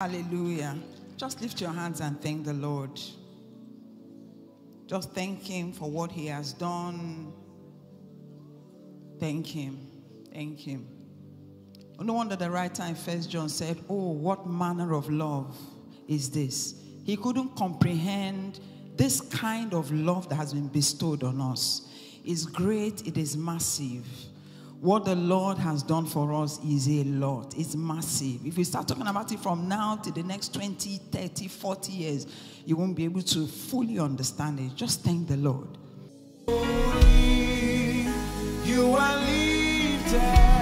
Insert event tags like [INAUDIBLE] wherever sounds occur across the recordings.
Hallelujah. Just lift your hands and thank the Lord. Just thank Him for what He has done. Thank Him. Thank Him. No wonder the writer in First John said, Oh, what manner of love is this? He couldn't comprehend this kind of love that has been bestowed on us. It's great, it is massive. What the Lord has done for us is a lot. It's massive. If we start talking about it from now to the next 20, 30, 40 years, you won't be able to fully understand it. Just thank the Lord. You are lifted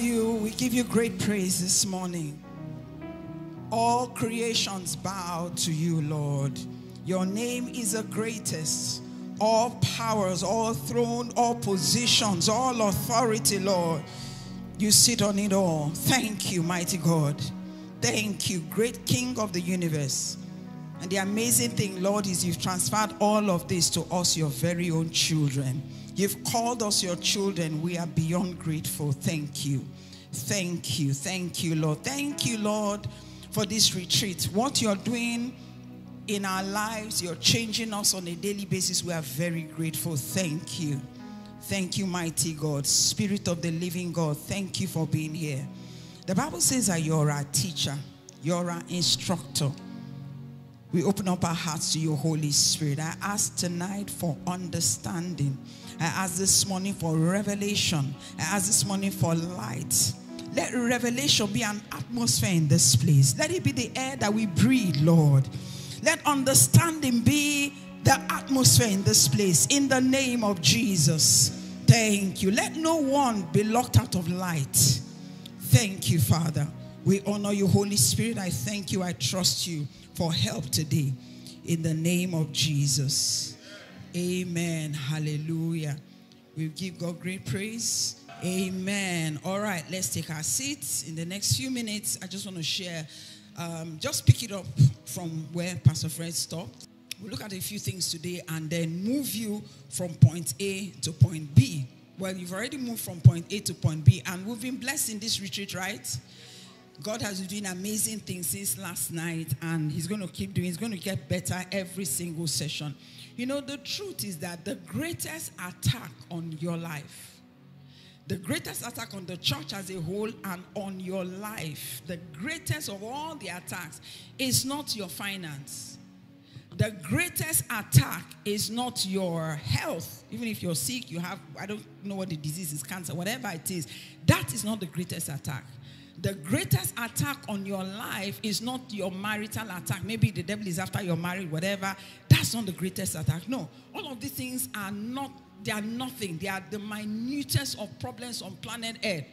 we you. We give you great praise this morning. All creations bow to you, Lord. Your name is the greatest. All powers, all throne, all positions, all authority, Lord. You sit on it all. Thank you, mighty God. Thank you, great King of the universe. And the amazing thing, Lord, is you've transferred all of this to us, your very own children. You've called us your children. We are beyond grateful. Thank you. Thank you. Thank you, Lord. Thank you, Lord, for this retreat. What you're doing in our lives, you're changing us on a daily basis. We are very grateful. Thank you. Thank you, mighty God, Spirit of the living God. Thank you for being here. The Bible says that you're our teacher, you're our instructor. We open up our hearts to your Holy Spirit. I ask tonight for understanding. I ask this morning for revelation. I ask this morning for light. Let revelation be an atmosphere in this place. Let it be the air that we breathe, Lord. Let understanding be the atmosphere in this place. In the name of Jesus. Thank you. Let no one be locked out of light. Thank you, Father. We honor you, Holy Spirit. I thank you. I trust you for help today. In the name of Jesus. Amen. Hallelujah. We give God great praise. Amen. All right, let's take our seats. In the next few minutes, I just want to share, um, just pick it up from where Pastor Fred stopped. We'll look at a few things today and then move you from point A to point B. Well, you've already moved from point A to point B, and we've been blessed in this retreat, right? God has been doing amazing things since last night, and He's going to keep doing. He's going to get better every single session. You know, the truth is that the greatest attack on your life, the greatest attack on the church as a whole and on your life, the greatest of all the attacks is not your finance. The greatest attack is not your health. Even if you're sick, you have, I don't know what the disease is, cancer, whatever it is, that is not the greatest attack. The greatest attack on your life is not your marital attack. Maybe the devil is after your marriage, whatever. That's not the greatest attack. No, all of these things are not, they are nothing. They are the minutest of problems on planet Earth.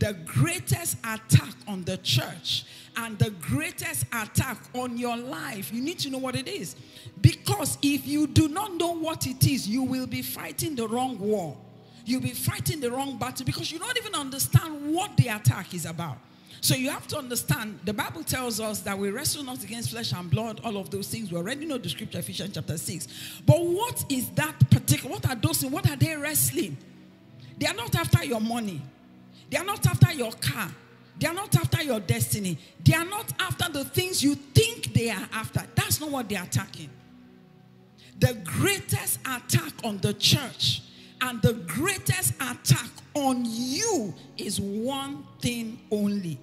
The greatest attack on the church and the greatest attack on your life, you need to know what it is. Because if you do not know what it is, you will be fighting the wrong war you'll be fighting the wrong battle because you don't even understand what the attack is about. So you have to understand the Bible tells us that we wrestle not against flesh and blood, all of those things. We already know the scripture, Ephesians chapter 6. But what is that particular? What are those things? What are they wrestling? They are not after your money, they are not after your car, they are not after your destiny, they are not after the things you think they are after. That's not what they're attacking. The greatest attack on the church and the greatest attack on you is one thing only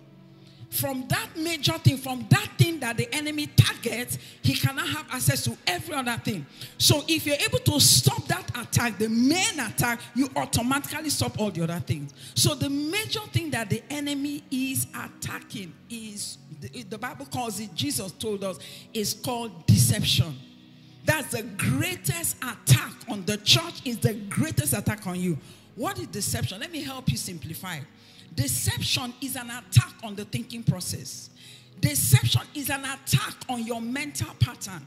from that major thing, from that thing that the enemy targets, he cannot have access to every other thing. So if you're able to stop that attack, the main attack, you automatically stop all the other things. So the major thing that the enemy is attacking is the, the Bible calls it, Jesus told us, is called deception. That's the greatest attack on the church, is the greatest attack on you. What is deception? Let me help you simplify. Deception is an attack on the thinking process. Deception is an attack on your mental pattern.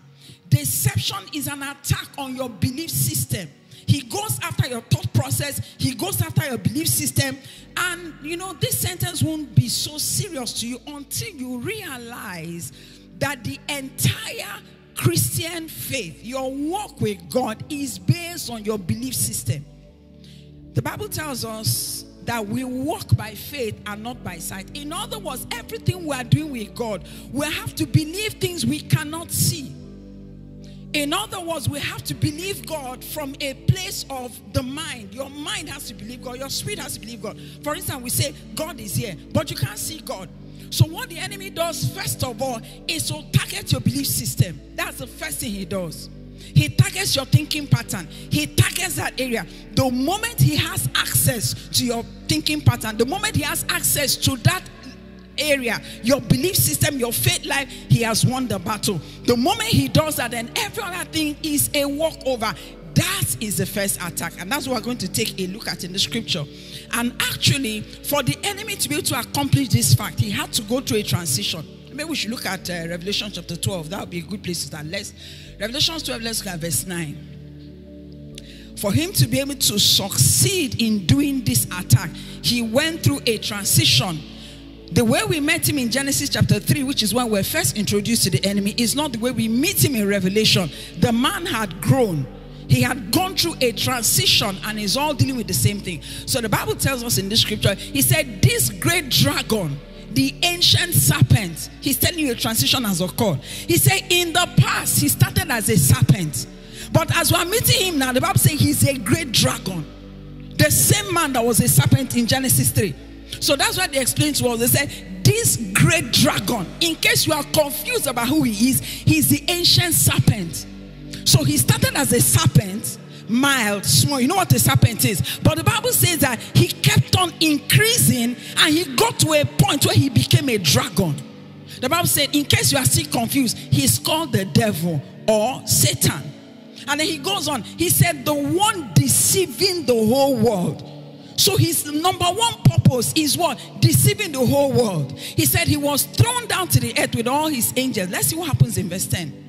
Deception is an attack on your belief system. He goes after your thought process, he goes after your belief system. And you know, this sentence won't be so serious to you until you realize that the entire Christian faith, your walk with God, is based on your belief system. The Bible tells us that we walk by faith and not by sight. In other words, everything we are doing with God, we have to believe things we cannot see. In other words, we have to believe God from a place of the mind. Your mind has to believe God, your spirit has to believe God. For instance, we say God is here, but you can't see God. So, what the enemy does, first of all, is to target your belief system. That's the first thing he does. He targets your thinking pattern. He targets that area. The moment he has access to your thinking pattern, the moment he has access to that area, your belief system, your faith life, he has won the battle. The moment he does that, then every other thing is a walkover. That is the first attack, and that's what we're going to take a look at in the scripture. And actually, for the enemy to be able to accomplish this fact, he had to go through a transition. Maybe we should look at uh, Revelation chapter 12. That would be a good place to start. Let's Revelation 12, let's look at verse 9. For him to be able to succeed in doing this attack, he went through a transition. The way we met him in Genesis chapter 3, which is when we are first introduced to the enemy, is not the way we meet him in Revelation. The man had grown. He had gone through a transition and is all dealing with the same thing. So the Bible tells us in this scripture, he said, This great dragon, the ancient serpent, he's telling you a transition has occurred. He said, In the past, he started as a serpent. But as we're meeting him now, the Bible says he's a great dragon. The same man that was a serpent in Genesis 3. So that's what they explained to us. They said, This great dragon, in case you are confused about who he is, he's the ancient serpent. So he started as a serpent, mild, small. You know what a serpent is? But the Bible says that he kept on increasing and he got to a point where he became a dragon. The Bible said, in case you are still confused, he's called the devil or Satan. And then he goes on, he said, the one deceiving the whole world. So his number one purpose is what? Deceiving the whole world. He said he was thrown down to the earth with all his angels. Let's see what happens in verse 10.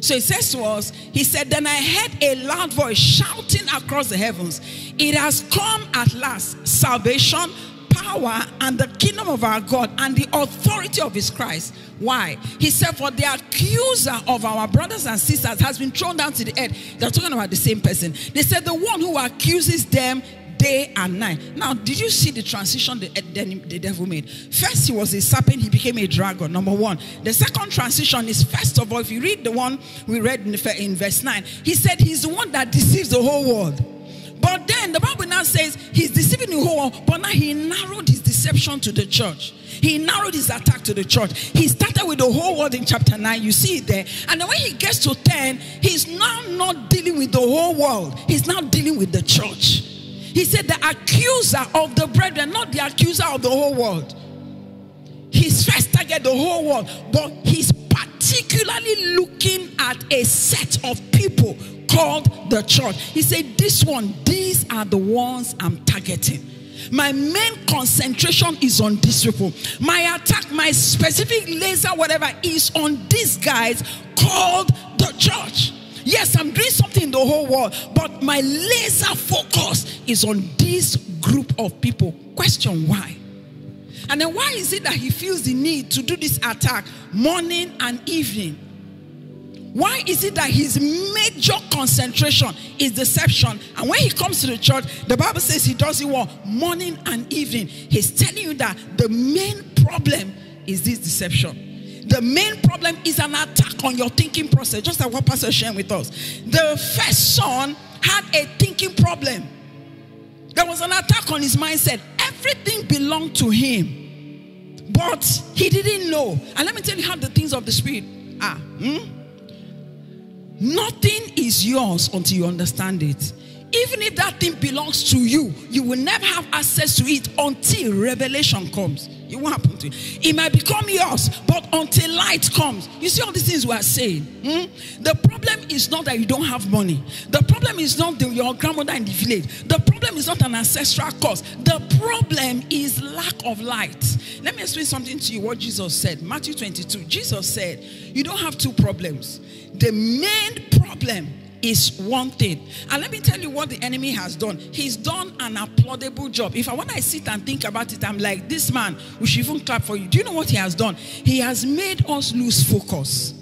So he says to us, he said, Then I heard a loud voice shouting across the heavens, It has come at last, salvation, power, and the kingdom of our God, and the authority of his Christ. Why? He said, For the accuser of our brothers and sisters has been thrown down to the earth. They're talking about the same person. They said, The one who accuses them day and night. Now, did you see the transition the, the, the, devil made? First, he was a serpent, he became a dragon. Number one. The second transition is, first of all, if you read the one we read in, in verse 9, he said he's the one that deceives the whole world. But then the Bible now says he's deceiving the whole world, but now he narrowed his deception to the church. He narrowed his attack to the church. He started with the whole world in chapter 9. You see it there. And then when he gets to 10, he's now not dealing with the whole world, he's now dealing with the church. He said, the accuser of the brethren, not the accuser of the whole world. He's first target the whole world, but he's particularly looking at a set of people called the church. He said, This one, these are the ones I'm targeting. My main concentration is on these people. My attack, my specific laser, whatever, is on these guys called the church. Yes, I'm doing something in the whole world, but my laser focus is on this group of people. Question why? And then why is it that he feels the need to do this attack morning and evening? Why is it that his major concentration is deception? And when he comes to the church, the Bible says he does it what? Morning and evening. He's telling you that the main problem is this deception. The main problem is an attack on your thinking process, just like what Pastor shared with us. The first son had a thinking problem. There was an attack on his mindset. Everything belonged to him. But he didn't know. And let me tell you how the things of the spirit are. hmm? Nothing is yours until you understand it. Even if that thing belongs to you, you will never have access to it until revelation comes. It won't happen to you. It might become yours, but until light comes. You see all these things we are saying. hmm? The problem is not that you don't have money. The problem is not the, your grandmother in the village. The problem is not an ancestral cause. The problem is lack of light. Let me explain something to you what Jesus said. Matthew 22. Jesus said, You don't have two problems. The main problem is one thing. And let me tell you what the enemy has done. He's done an applaudable job. If I when I sit and think about it, I'm like, this man, we should even clap for you. Do you know what he has done? He has made us lose focus.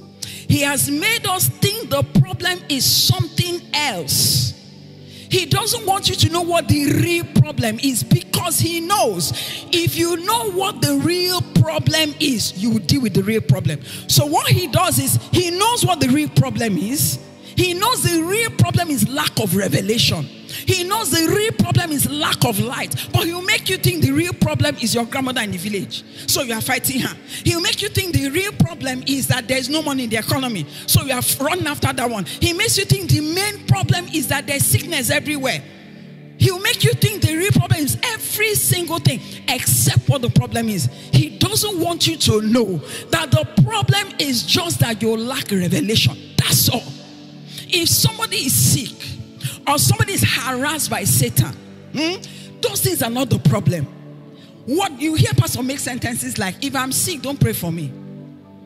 He has made us think the problem is something else. He doesn't want you to know what the real problem is because he knows if you know what the real problem is, you will deal with the real problem. So, what he does is he knows what the real problem is. He knows the real problem is lack of revelation. He knows the real problem is lack of light. But he'll make you think the real problem is your grandmother in the village. So you are fighting her. He'll make you think the real problem is that there's no money in the economy. So you are running after that one. He makes you think the main problem is that there's sickness everywhere. He'll make you think the real problem is every single thing except what the problem is. He doesn't want you to know that the problem is just that you lack revelation. That's all. If somebody is sick or somebody is harassed by Satan, hmm, those things are not the problem. What you hear Pastor make sentences like, if I'm sick, don't pray for me.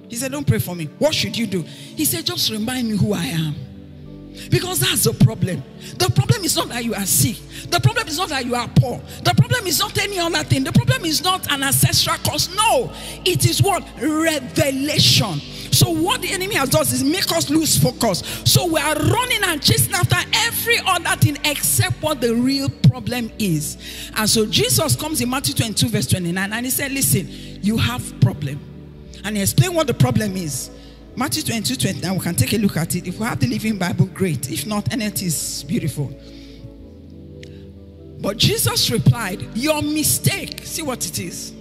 He said, Don't pray for me. What should you do? He said, Just remind me who I am. Because that's the problem. The problem is not that you are sick. The problem is not that you are poor. The problem is not any other thing. The problem is not an ancestral cause. No, it is what? Revelation. So, what the enemy has done is make us lose focus. So, we are running and chasing after every other thing except what the real problem is. And so, Jesus comes in Matthew 22, verse 29, and he said, Listen, you have problem. And he explained what the problem is. Matthew 22, 29, we can take a look at it. If we have the Living Bible, great. If not, NLT is beautiful. But Jesus replied, Your mistake, see what it is.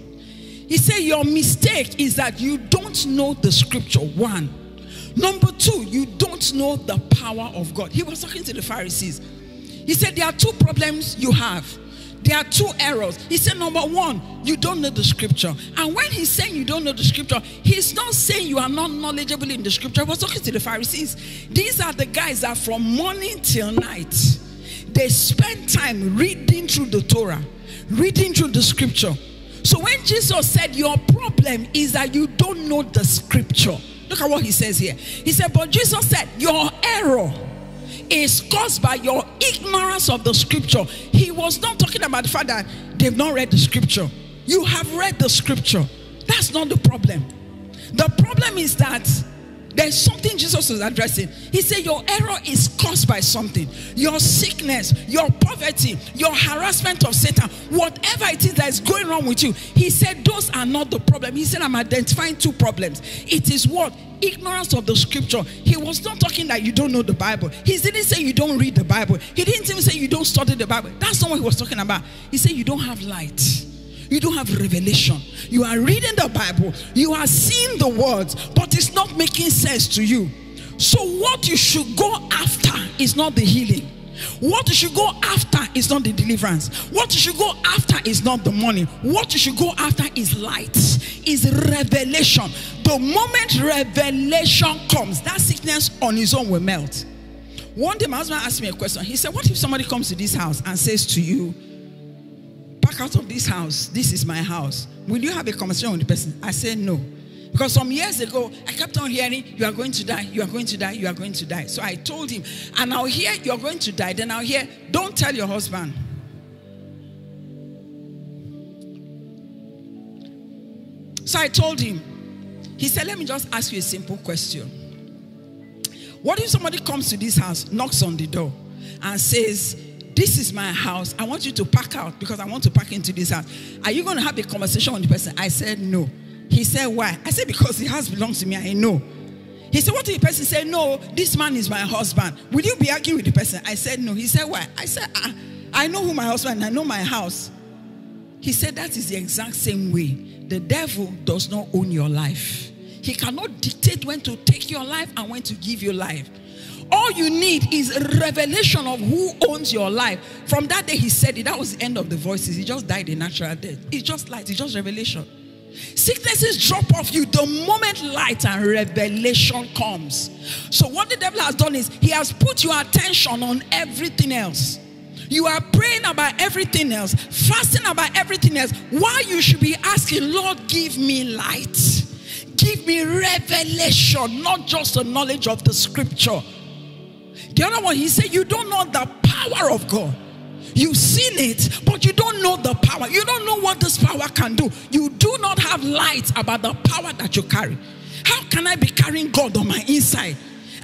He said, Your mistake is that you don't know the scripture. One. Number two, you don't know the power of God. He was talking to the Pharisees. He said, There are two problems you have. There are two errors. He said, Number one, you don't know the scripture. And when he's saying you don't know the scripture, he's not saying you are not knowledgeable in the scripture. He was talking to the Pharisees. These are the guys that from morning till night, they spend time reading through the Torah, reading through the scripture. So when Jesus said, Your problem is that you don't know the scripture, look at what he says here. He said, But Jesus said, Your error is caused by your ignorance of the scripture. He was not talking about the fact that they've not read the scripture. You have read the scripture. That's not the problem. The problem is that there's something Jesus was addressing. He said, Your error is caused by something. Your sickness, your poverty, your harassment of Satan, whatever it is that is going wrong with you. He said, Those are not the problem. He said, I'm identifying two problems. It is what? Ignorance of the scripture. He was not talking that you don't know the Bible. He didn't say you don't read the Bible. He didn't even say you don't study the Bible. That's not what he was talking about. He said you don't have light. You don't have revelation. You are reading the Bible, you are seeing the words, but it's not making sense to you. So, what you should go after is not the healing. What you should go after is not the deliverance. What you should go after is not the money. What you should go after is light, is revelation. The moment revelation comes, that sickness on its own will melt. One day, my husband asked me a question. He said, What if somebody comes to this house and says to you, Pack out of this house, this is my house? Will you have a conversation with the person? I said, No. Because some years ago, I kept on hearing, You are going to die, you are going to die, you are going to die. So I told him, and I'll hear, You're going to die. Then I'll hear, Don't tell your husband. So I told him, He said, Let me just ask you a simple question. What if somebody comes to this house, knocks on the door, and says, This is my house. I want you to pack out because I want to pack into this house. Are you going to have a conversation with the person? I said, No. He said, Why? I said, Because the house belongs to me. I know. He said, What if the person said, No, this man is my husband? Will you be arguing with the person? I said, No. He said, Why? I said, ah, I know who my husband and I know my house. He said that is the exact same way the devil does not own your life. He cannot dictate when to take your life and when to give you life. All you need is revelation of who owns your life. From that day, he said it. That was the end of the voices. He just died a natural death. It's just light, it's just revelation. Sicknesses drop off you the moment light and revelation comes. So, what the devil has done is he has put your attention on everything else. You are praying about everything else, fasting about everything else. Why you should be asking, Lord, give me light, give me revelation, not just the knowledge of the scripture. The other one, he said, You don't know the power of God. You've seen it, but you don't know the power. You don't know what this power can do. You do not have light about the power that you carry. How can I be carrying God on my inside?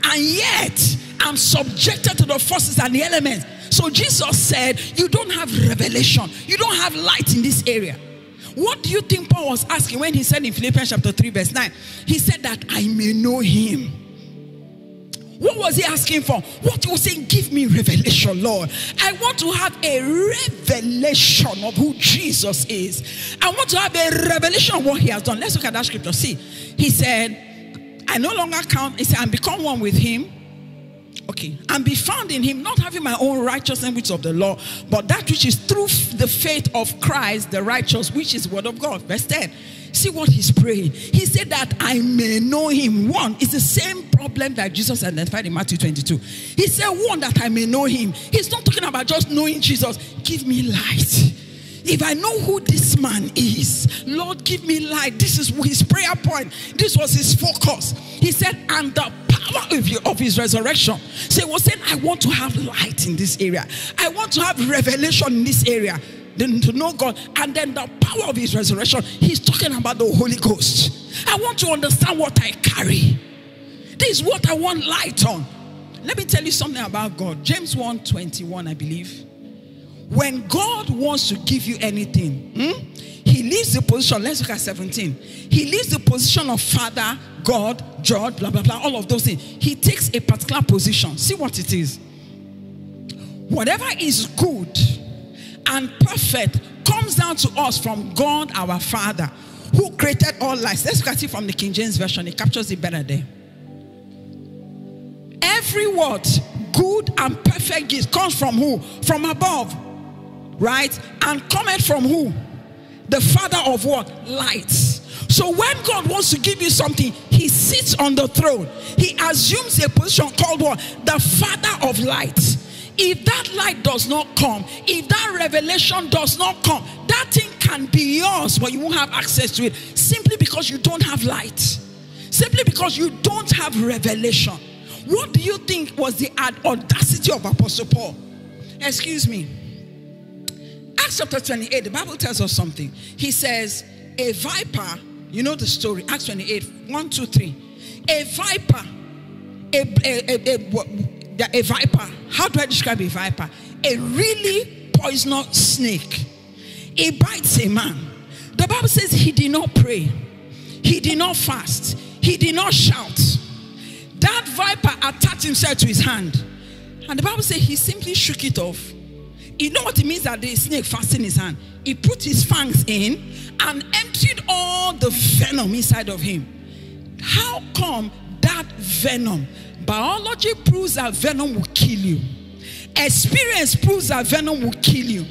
And yet, I'm subjected to the forces and the elements. So Jesus said, You don't have revelation, you don't have light in this area. What do you think Paul was asking when he said in Philippians chapter 3, verse 9? He said that I may know him what was he asking for? What he was saying, give me revelation, Lord. I want to have a revelation of who Jesus is. I want to have a revelation of what he has done. Let's look at that scripture. See, he said, I no longer count, he said, and become one with him. Okay, and be found in him, not having my own righteousness, which of the law, but that which is through the faith of Christ, the righteous, which is word of God. Verse 10. See what he's praying. He said that I may know him. One is the same problem that Jesus identified in Matthew 22. He said, One, that I may know him. He's not talking about just knowing Jesus. Give me light. If I know who this man is, Lord, give me light. This is his prayer point. This was his focus. He said, and the power of, you, of his resurrection. So he was saying, I want to have light in this area. I want to have revelation in this area then to know God, and then the power of his resurrection. He's talking about the Holy Ghost. I want to understand what I carry. This is what I want light on. Let me tell you something about God. James 1 21, I believe. When God wants to give you anything, hmm, he leaves the position. Let's look at 17. He leaves the position of Father, God, God, blah, blah, blah, all of those things. He takes a particular position. See what it is. Whatever is good and perfect comes down to us from God our Father who created all life. Let's look at it from the King James Version, it captures it better there. Every word, good and perfect gift comes from who? From above, right? And cometh from who? The Father of what? Lights. So when God wants to give you something, He sits on the throne. He assumes a position called what? The Father of lights. If that light does not come, if that revelation does not come, that thing can be yours, but you won't have access to it simply because you don't have light, simply because you don't have revelation. What do you think was the audacity of Apostle Paul? Excuse me. Acts chapter 28, the Bible tells us something. He says, A viper, you know the story, Acts 28, 1, 2, 3. A viper, a, a, a, a, viper, how do I describe a viper? A really poisonous snake. It bites a man. The Bible says he did not pray, he did not fast, he did not shout. That viper attached himself to his hand. And the Bible says he simply shook it off. You know what it means that the snake fastened his hand? He put his fangs in and emptied all the venom inside of him. How come that venom? Biology proves that venom will kill you. Experience proves that venom will kill you.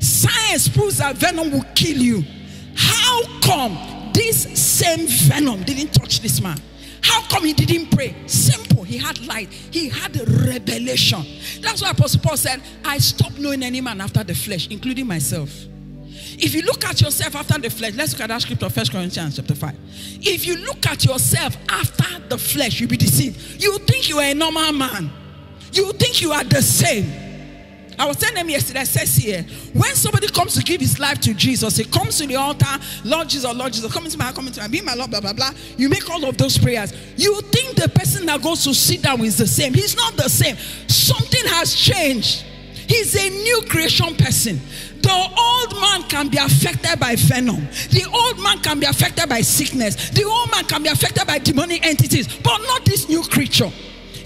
Science proves that venom will kill you. How come this same venom didn't touch this man? How come he didn't pray? Simple. He had light. He had revelation. That's why Apostle Paul said, I stopped knowing any man after the flesh, including myself. If you look at yourself after the flesh, let's look at that scripture, First Corinthians chapter 5. If you look at yourself after the flesh, you'll be deceived. You think you are a normal man. You think you are the same. I was telling them yesterday, I says here, eh, when somebody comes to give his life to Jesus, he comes to the altar, Lord Jesus, Lord Jesus, come into my heart, come into my, be my Lord, blah, blah, blah. You make all of those prayers. You think the person that goes to sit down is the same. He's not the same. Something has changed. He's a new creation person. The old man can be affected by venom. The old man can be affected by sickness. The old man can be affected by demonic entities, but not this new creature.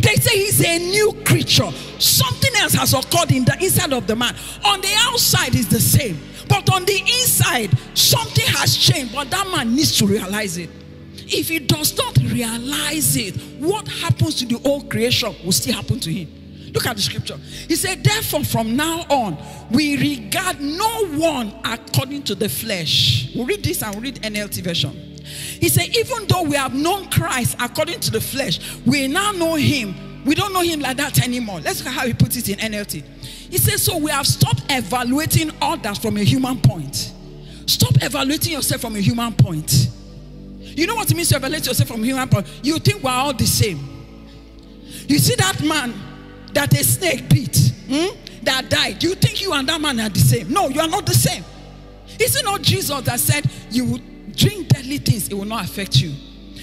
They say he's a new creature. Something else has occurred in the inside of the man. On the outside is the same, but on the inside, something has changed. But that man needs to realize it. If he does not realize it, what happens to the old creation will still happen to him. Look at the scripture. He said, Therefore, from now on, we regard no one according to the flesh. We'll read this and we'll read NLT version. He said, Even though we have known Christ according to the flesh, we now know him. We don't know him like that anymore. Let's look at how he puts it in NLT. He says, So we have stopped evaluating others from a human point. Stop evaluating yourself from a human point. You know what it means to evaluate yourself from a human point? You think we're all the same. You see that man that a snake bit hmm, that died. You think you and that man are the same? No, you are not the same. Is it not Jesus that said you drink deadly things, it will not affect you?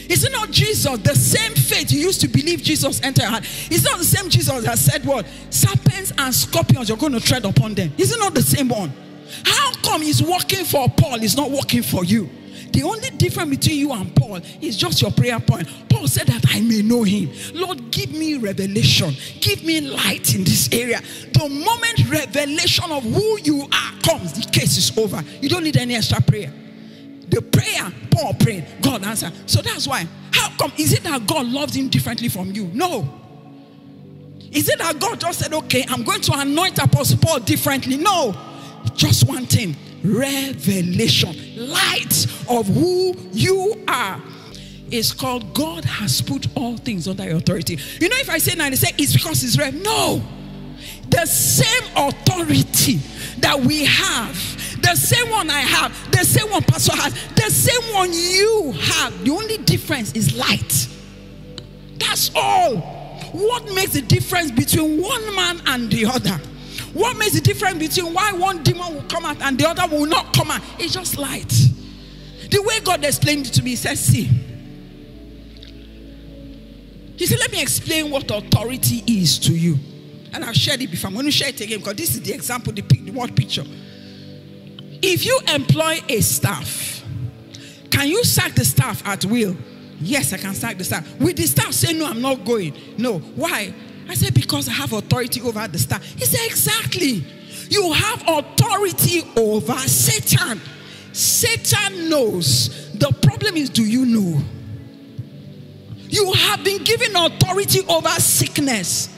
Is it not Jesus, the same faith you used to believe Jesus entered your heart? Is not the same Jesus that said what? Serpents and scorpions, you're going to tread upon them. Is it not the same one? How come he's working for Paul, he's not working for you? The only difference between you and Paul is just your prayer point. Paul said that I may know him. Lord, give me revelation. Give me light in this area. The moment revelation of who you are comes, the case is over. You don't need any extra prayer. The prayer Paul prayed, God answered. So that's why. How come? Is it that God loves him differently from you? No. Is it that God just said, okay, I'm going to anoint Apostle Paul differently? No. Just one thing revelation, light of who you are. It's called God has put all things under your authority. You know, if I say now, they say it's because it's rev. No. The same authority that we have, the same one I have, the same one Pastor has, the same one you have. The only difference is light. That's all. What makes the difference between one man and the other? What makes the difference between why one demon will come out and the other will not come out? It's just light. The way God explained it to me, he says, See. He said, Let me explain what authority is to you. And I've shared it before. I'm going to share it again because this is the example, the, the word picture. If you employ a staff, can you sack the staff at will? Yes, I can sack the staff. With the staff say, No, I'm not going. No. Why? I said, Because I have authority over the staff. He said, Exactly. You have authority over Satan. Satan knows. The problem is, do you know? You have been given authority over sickness.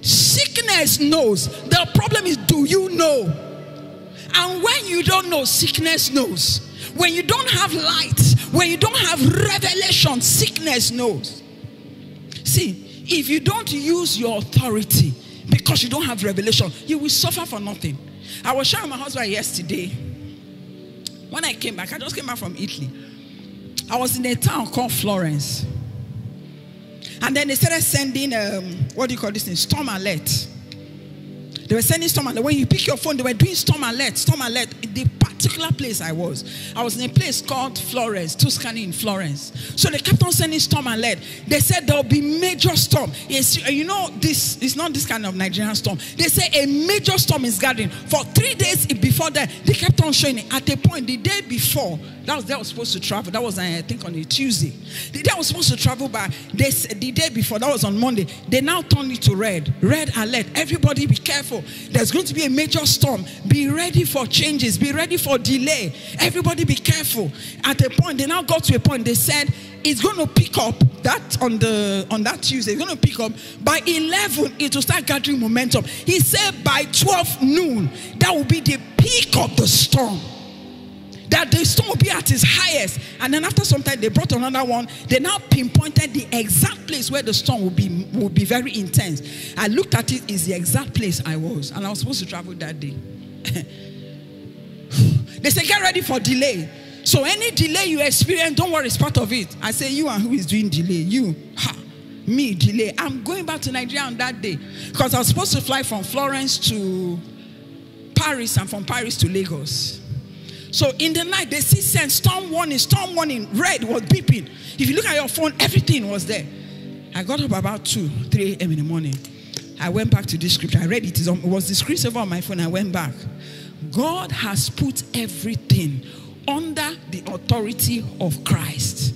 Sickness knows. The problem is, do you know? And when you don't know, sickness knows. When you don't have light, when you don't have revelation, sickness knows. See, if you don't use your authority because you don't have revelation, you will suffer for nothing. I was sharing my husband yesterday. When I came back, I just came back from Italy. I was in a town called Florence. And then they started sending, um, what do you call this thing? Storm alert. They were sending storm alert. When you pick your phone, they were doing storm alert, storm alert. In the particular place I was, I was in a place called Florence, Tuscany in Florence. So they kept on sending storm alert. They said there'll be major storm. Yes, you know this is not this kind of Nigerian storm. They say a major storm is gathering. For three days before that, they kept on showing it. At a point, the day before, that was they were supposed to travel. That was I think on a Tuesday. The day I was supposed to travel by this the day before, that was on Monday. They now turned it to red. Red alert. Everybody be careful. There's going to be a major storm. Be ready for changes. Be ready for delay. Everybody be careful. At a point, they now got to a point. They said it's going to pick up that on the on that Tuesday. It's going to pick up by 11. It will start gathering momentum. He said by 12 noon that will be the peak of the storm that the storm will be at its highest. And then after some time, they brought another one. They now pinpointed the exact place where the storm will be will be very intense. I looked at it, is the exact place I was, and I was supposed to travel that day. [LAUGHS] they said, get ready for delay. So any delay you experience, don't worry, it's part of it. I say, you and who is doing delay? You. Ha. Me, delay. I'm going back to Nigeria on that day. Because I was supposed to fly from Florence to Paris and from Paris to Lagos. So in the night, they see send storm warning, storm warning, red was beeping. If you look at your phone, everything was there. I got up about 2, 3 a.m. in the morning. I went back to this scripture. I read it. It was the screensaver on my phone. I went back. God has put everything under the authority of Christ.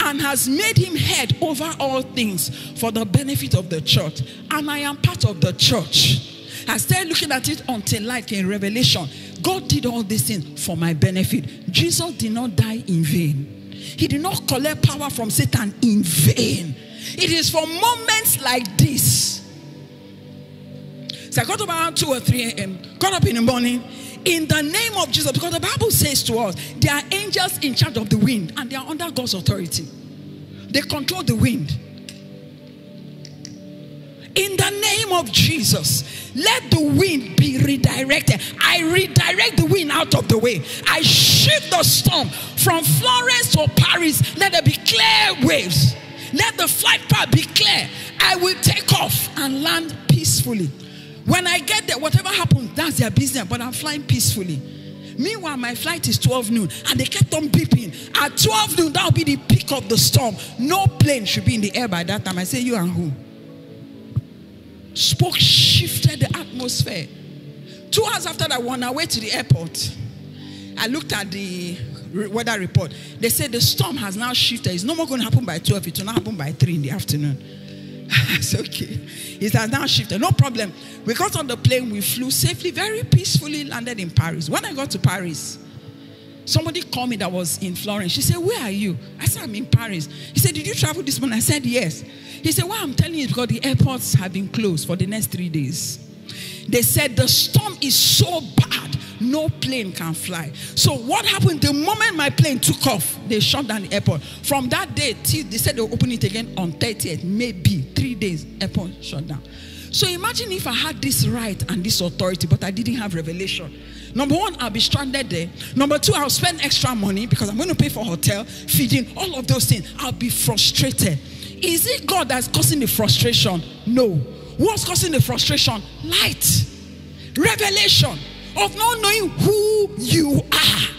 and has made him head over all things for the benefit of the church. And I am part of the church. I started looking at it until like in revelation. God did all these things for my benefit. Jesus did not die in vain. He did not collect power from Satan in vain. It is for moments like this. So I got up around 2 or 3 a.m., got up in the morning in the name of Jesus, because the Bible says to us, there are angels in charge of the wind and they are under God's authority. They control the wind. In the name of Jesus, let the wind be redirected. I redirect the wind out of the way. I shift the storm from Florence to Paris. Let there be clear waves. Let the flight path be clear. I will take off and land peacefully. When I get there, whatever happens, that's their business, but I'm flying peacefully. Meanwhile, my flight is 12 noon and they kept on beeping. At 12 noon, that'll be the peak of the storm. No plane should be in the air by that time. I say, You and who? Spoke shifted the atmosphere. Two hours after that, on our way to the airport, I looked at the weather report. They said the storm has now shifted. It's no more going to happen by 12, it will not happen by 3 in the afternoon. [LAUGHS] it's okay. It has now shifted. No problem. We got on the plane, we flew safely, very peacefully, landed in Paris. When I got to Paris, somebody called me that was in Florence. She said, Where are you? I said, I'm in Paris. He said, Did you travel this morning? I said, Yes. He said, Well, I'm telling you because the airports have been closed for the next three days. They said the storm is so bad, no plane can fly. So what happened the moment my plane took off? They shut down the airport. From that day till they said they'll open it again on 30th, maybe three days, airport shut down. So imagine if I had this right and this authority, but I didn't have revelation. Number one, I'll be stranded there. Number two, I'll spend extra money because I'm going to pay for hotel, feeding, all of those things. I'll be frustrated. Is it God that's causing the frustration? No. What's causing the frustration? Light, revelation of not knowing who you are.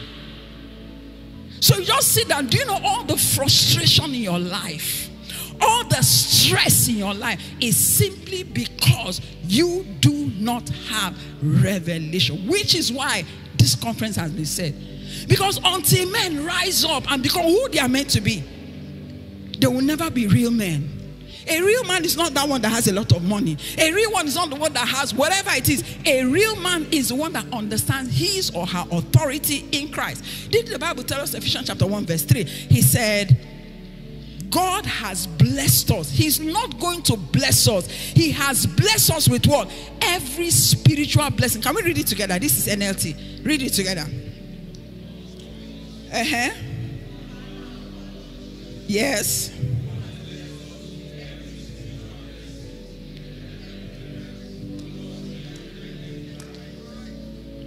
So you just sit down. Do you know all the frustration in your life? All the stress in your life is simply because you do not have revelation, which is why this conference has been said. Because until men rise up and become who they are meant to be, they will never be real men. A real man is not that one that has a lot of money. A real one is not the one that has whatever it is. A real man is the one that understands his or her authority in Christ. Did the Bible tell us, Ephesians chapter 1, verse 3? He said, God has blessed us. He's not going to bless us. He has blessed us with what? Every spiritual blessing. Can we read it together? This is NLT. Read it together. Uh huh. Yes.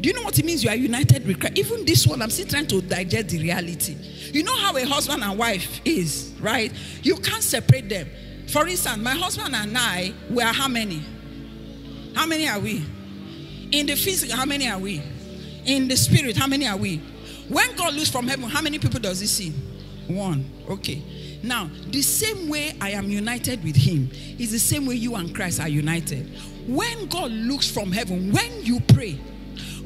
Do you know what it means? You are united with Christ. Even this one, I'm still trying to digest the reality. You know how a husband and wife is, right? You can't separate them. For instance, my husband and I, we are how many? How many are we? In the physical, how many are we? In the spirit, how many are we? When God looks from heaven, how many people does he see? One. Okay. Now, the same way I am united with him is the same way you and Christ are united. When God looks from heaven, when you pray,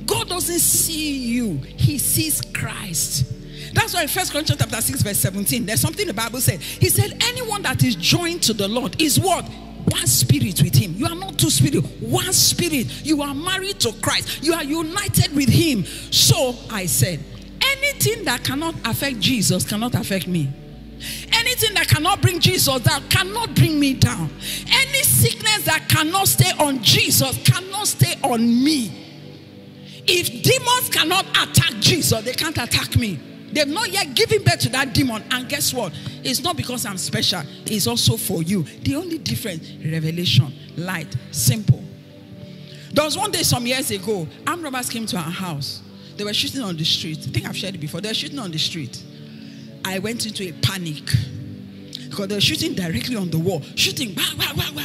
God doesn't see you, He sees Christ. That's why in First Corinthians chapter 6, verse 17, there's something the Bible said. He said, Anyone that is joined to the Lord is what? One spirit with him. You are not two spirit, one spirit. You are married to Christ. You are united with him. So I said, anything that cannot affect Jesus cannot affect me. Anything that cannot bring Jesus down cannot bring me down. Any sickness that cannot stay on Jesus cannot stay on me. If demons cannot attack Jesus, they can't attack me. They've not yet given birth to that demon. And guess what? It's not because I'm special, it's also for you. The only difference revelation, light, simple. There was one day some years ago, armed robbers came to our house. They were shooting on the street. I think I've shared it before. They were shooting on the street. I went into a panic because they were shooting directly on the wall, shooting, wah, wah.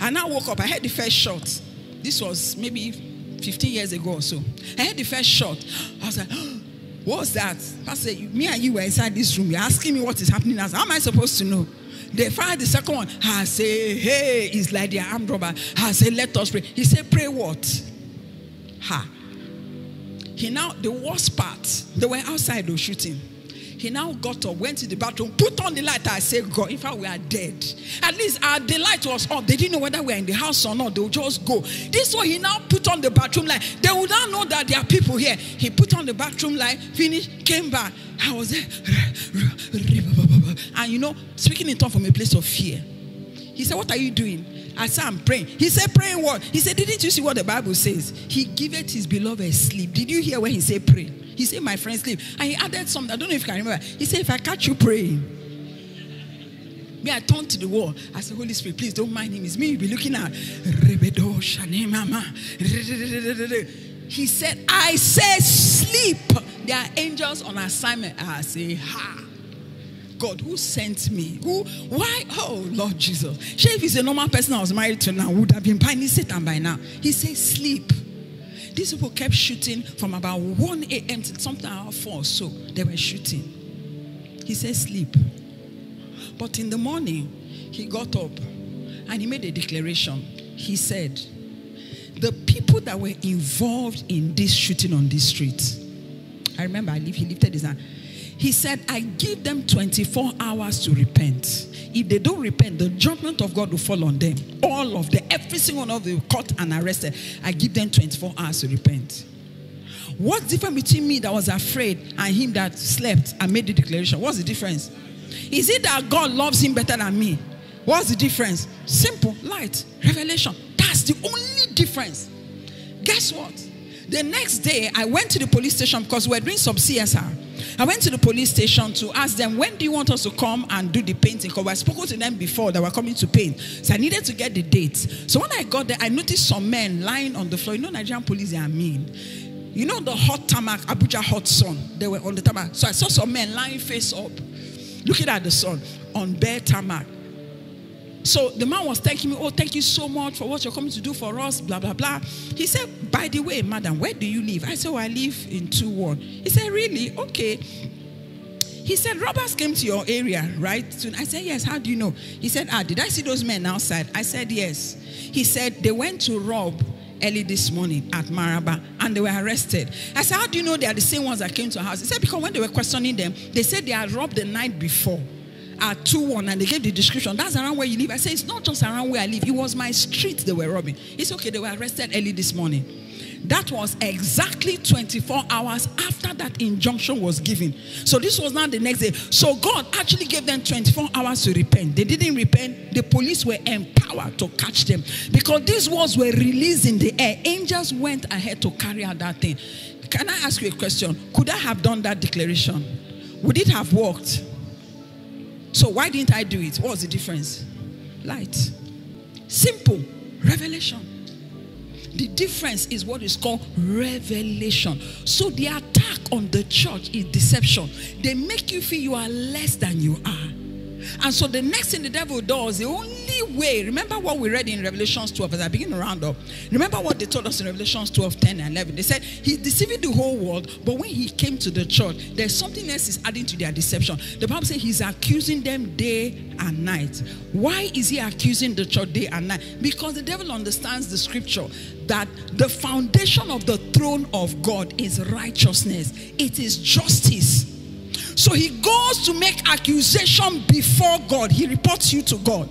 And I woke up. I heard the first shot. This was maybe 15 years ago or so. I heard the first shot. I was like, [GASPS] what was that? Pastor, me and you were inside this room. You're asking me what is happening. Said, how am I supposed to know? They fired the second one. I say, hey, it's like the armed robber. I say, let us pray. He said, pray what? Ha. He now, the worst part, they were outside though shooting. He now got up, went to the bathroom, put on the light. I said, God, in fact, we are dead. At least our the light was on. They didn't know whether we are in the house or not. They would just go. This one, he now put on the bathroom light. They would not know that there are people here. He put on the bathroom light, finished, came back. I was there. And you know, speaking in tongues from a place of fear. He said, What are you doing? I said, I'm praying. He said, Praying what? He said, Didn't you see what the Bible says? He giveth his beloved sleep. Did you hear when he said pray? He said, My friend sleep. And he added something. I don't know if you can remember. He said, If I catch you praying, me, I turned to the wall. I said, Holy Spirit, please don't mind him. It's me you'll be looking at. He said, I say sleep. There are angels on assignment. I say, Ha. God, who sent me? Who? Why? Oh, Lord Jesus. Sure, if he's a normal person I was married to now, would have been pining Satan by now. He said, sleep. These people kept shooting from about 1 a.m. to something around 4 so. They were shooting. He said, sleep. But in the morning, he got up and he made a declaration. He said, The people that were involved in this shooting on this street, I remember I he lifted his hand. He said, I give them 24 hours to repent. If they don't repent, the judgment of God will fall on them. All of them, every single one of them caught and arrested. I give them 24 hours to repent. What's different between me that was afraid and him that slept and made the declaration? What's the difference? Is it that God loves him better than me? What's the difference? Simple, light, revelation. That's the only difference. Guess what? The next day, I went to the police station because we were doing some CSR. I went to the police station to ask them, when do you want us to come and do the painting? Because I spoke to them before that were coming to paint. So I needed to get the dates. So when I got there, I noticed some men lying on the floor. You know, Nigerian police, they are mean. You know, the hot tarmac, Abuja hot sun, they were on the tarmac. So I saw some men lying face up, looking at the sun on bare tarmac. So the man was thanking me, Oh, thank you so much for what you're coming to do for us, blah, blah, blah. He said, By the way, madam, where do you live? I said, Oh, I live in 2 1. He said, Really? Okay. He said, Robbers came to your area, right? I said, Yes. How do you know? He said, Ah, did I see those men outside? I said, Yes. He said, They went to rob early this morning at Maraba and they were arrested. I said, How do you know they are the same ones that came to our house? He said, Because when they were questioning them, they said they had robbed the night before at 2 1 and they gave the description. That's around where you live. I said, It's not just around where I live, it was my street they were robbing. It's okay, they were arrested early this morning. That was exactly 24 hours after that injunction was given. So this was not the next day. So God actually gave them 24 hours to repent. They didn't repent. The police were empowered to catch them because these words were released in the air. Angels went ahead to carry out that thing. Can I ask you a question? Could I have done that declaration? Would it have worked? So why didn't I do it? What was the difference? Light. Simple. Revelation. The difference is what is called revelation. So the attack on the church is deception. They make you feel you are less than you are. And so the next thing the devil does, the only way, remember what we read in Revelations 12 as I begin to round up. Remember what they told us in Revelations 12, 10 and 11. They said He deceiving the whole world, but when he came to the church, there's something else is adding to their deception. The Bible says he's accusing them day and night. Why is he accusing the church day and night? Because the devil understands the scripture that the foundation of the throne of God is righteousness, it is justice. So he goes to make accusation before God. He reports you to God.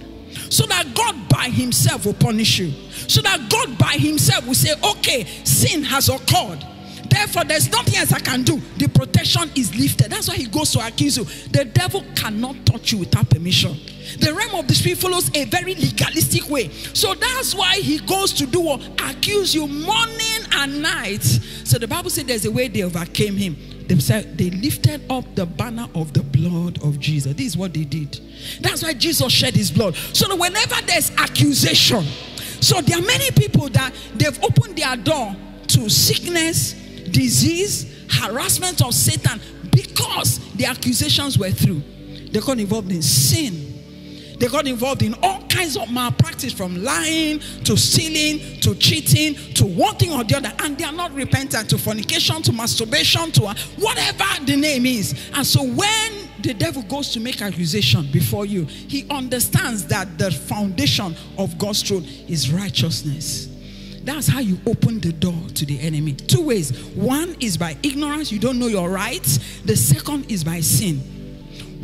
So that God by himself will punish you. So that God by himself will say, okay, sin has occurred. Therefore, there's nothing else I can do. The protection is lifted. That's why he goes to accuse you. The devil cannot touch you without permission. The realm of the spirit follows a very legalistic way. So that's why he goes to do what? Accuse you morning and night. So the Bible said there's a way they overcame him said they lifted up the banner of the blood of Jesus. This is what they did. That's why Jesus shed his blood. So whenever there's accusation, so there are many people that they've opened their door to sickness, disease, harassment of Satan because the accusations were through. They got involved in sin. They got involved in all kinds of malpractice from lying to stealing to cheating to one thing or the other. And they are not repentant to fornication, to masturbation, to uh, whatever the name is. And so when the devil goes to make accusation before you, he understands that the foundation of God's throne is righteousness. That's how you open the door to the enemy. Two ways. One is by ignorance, you don't know your rights. The second is by sin.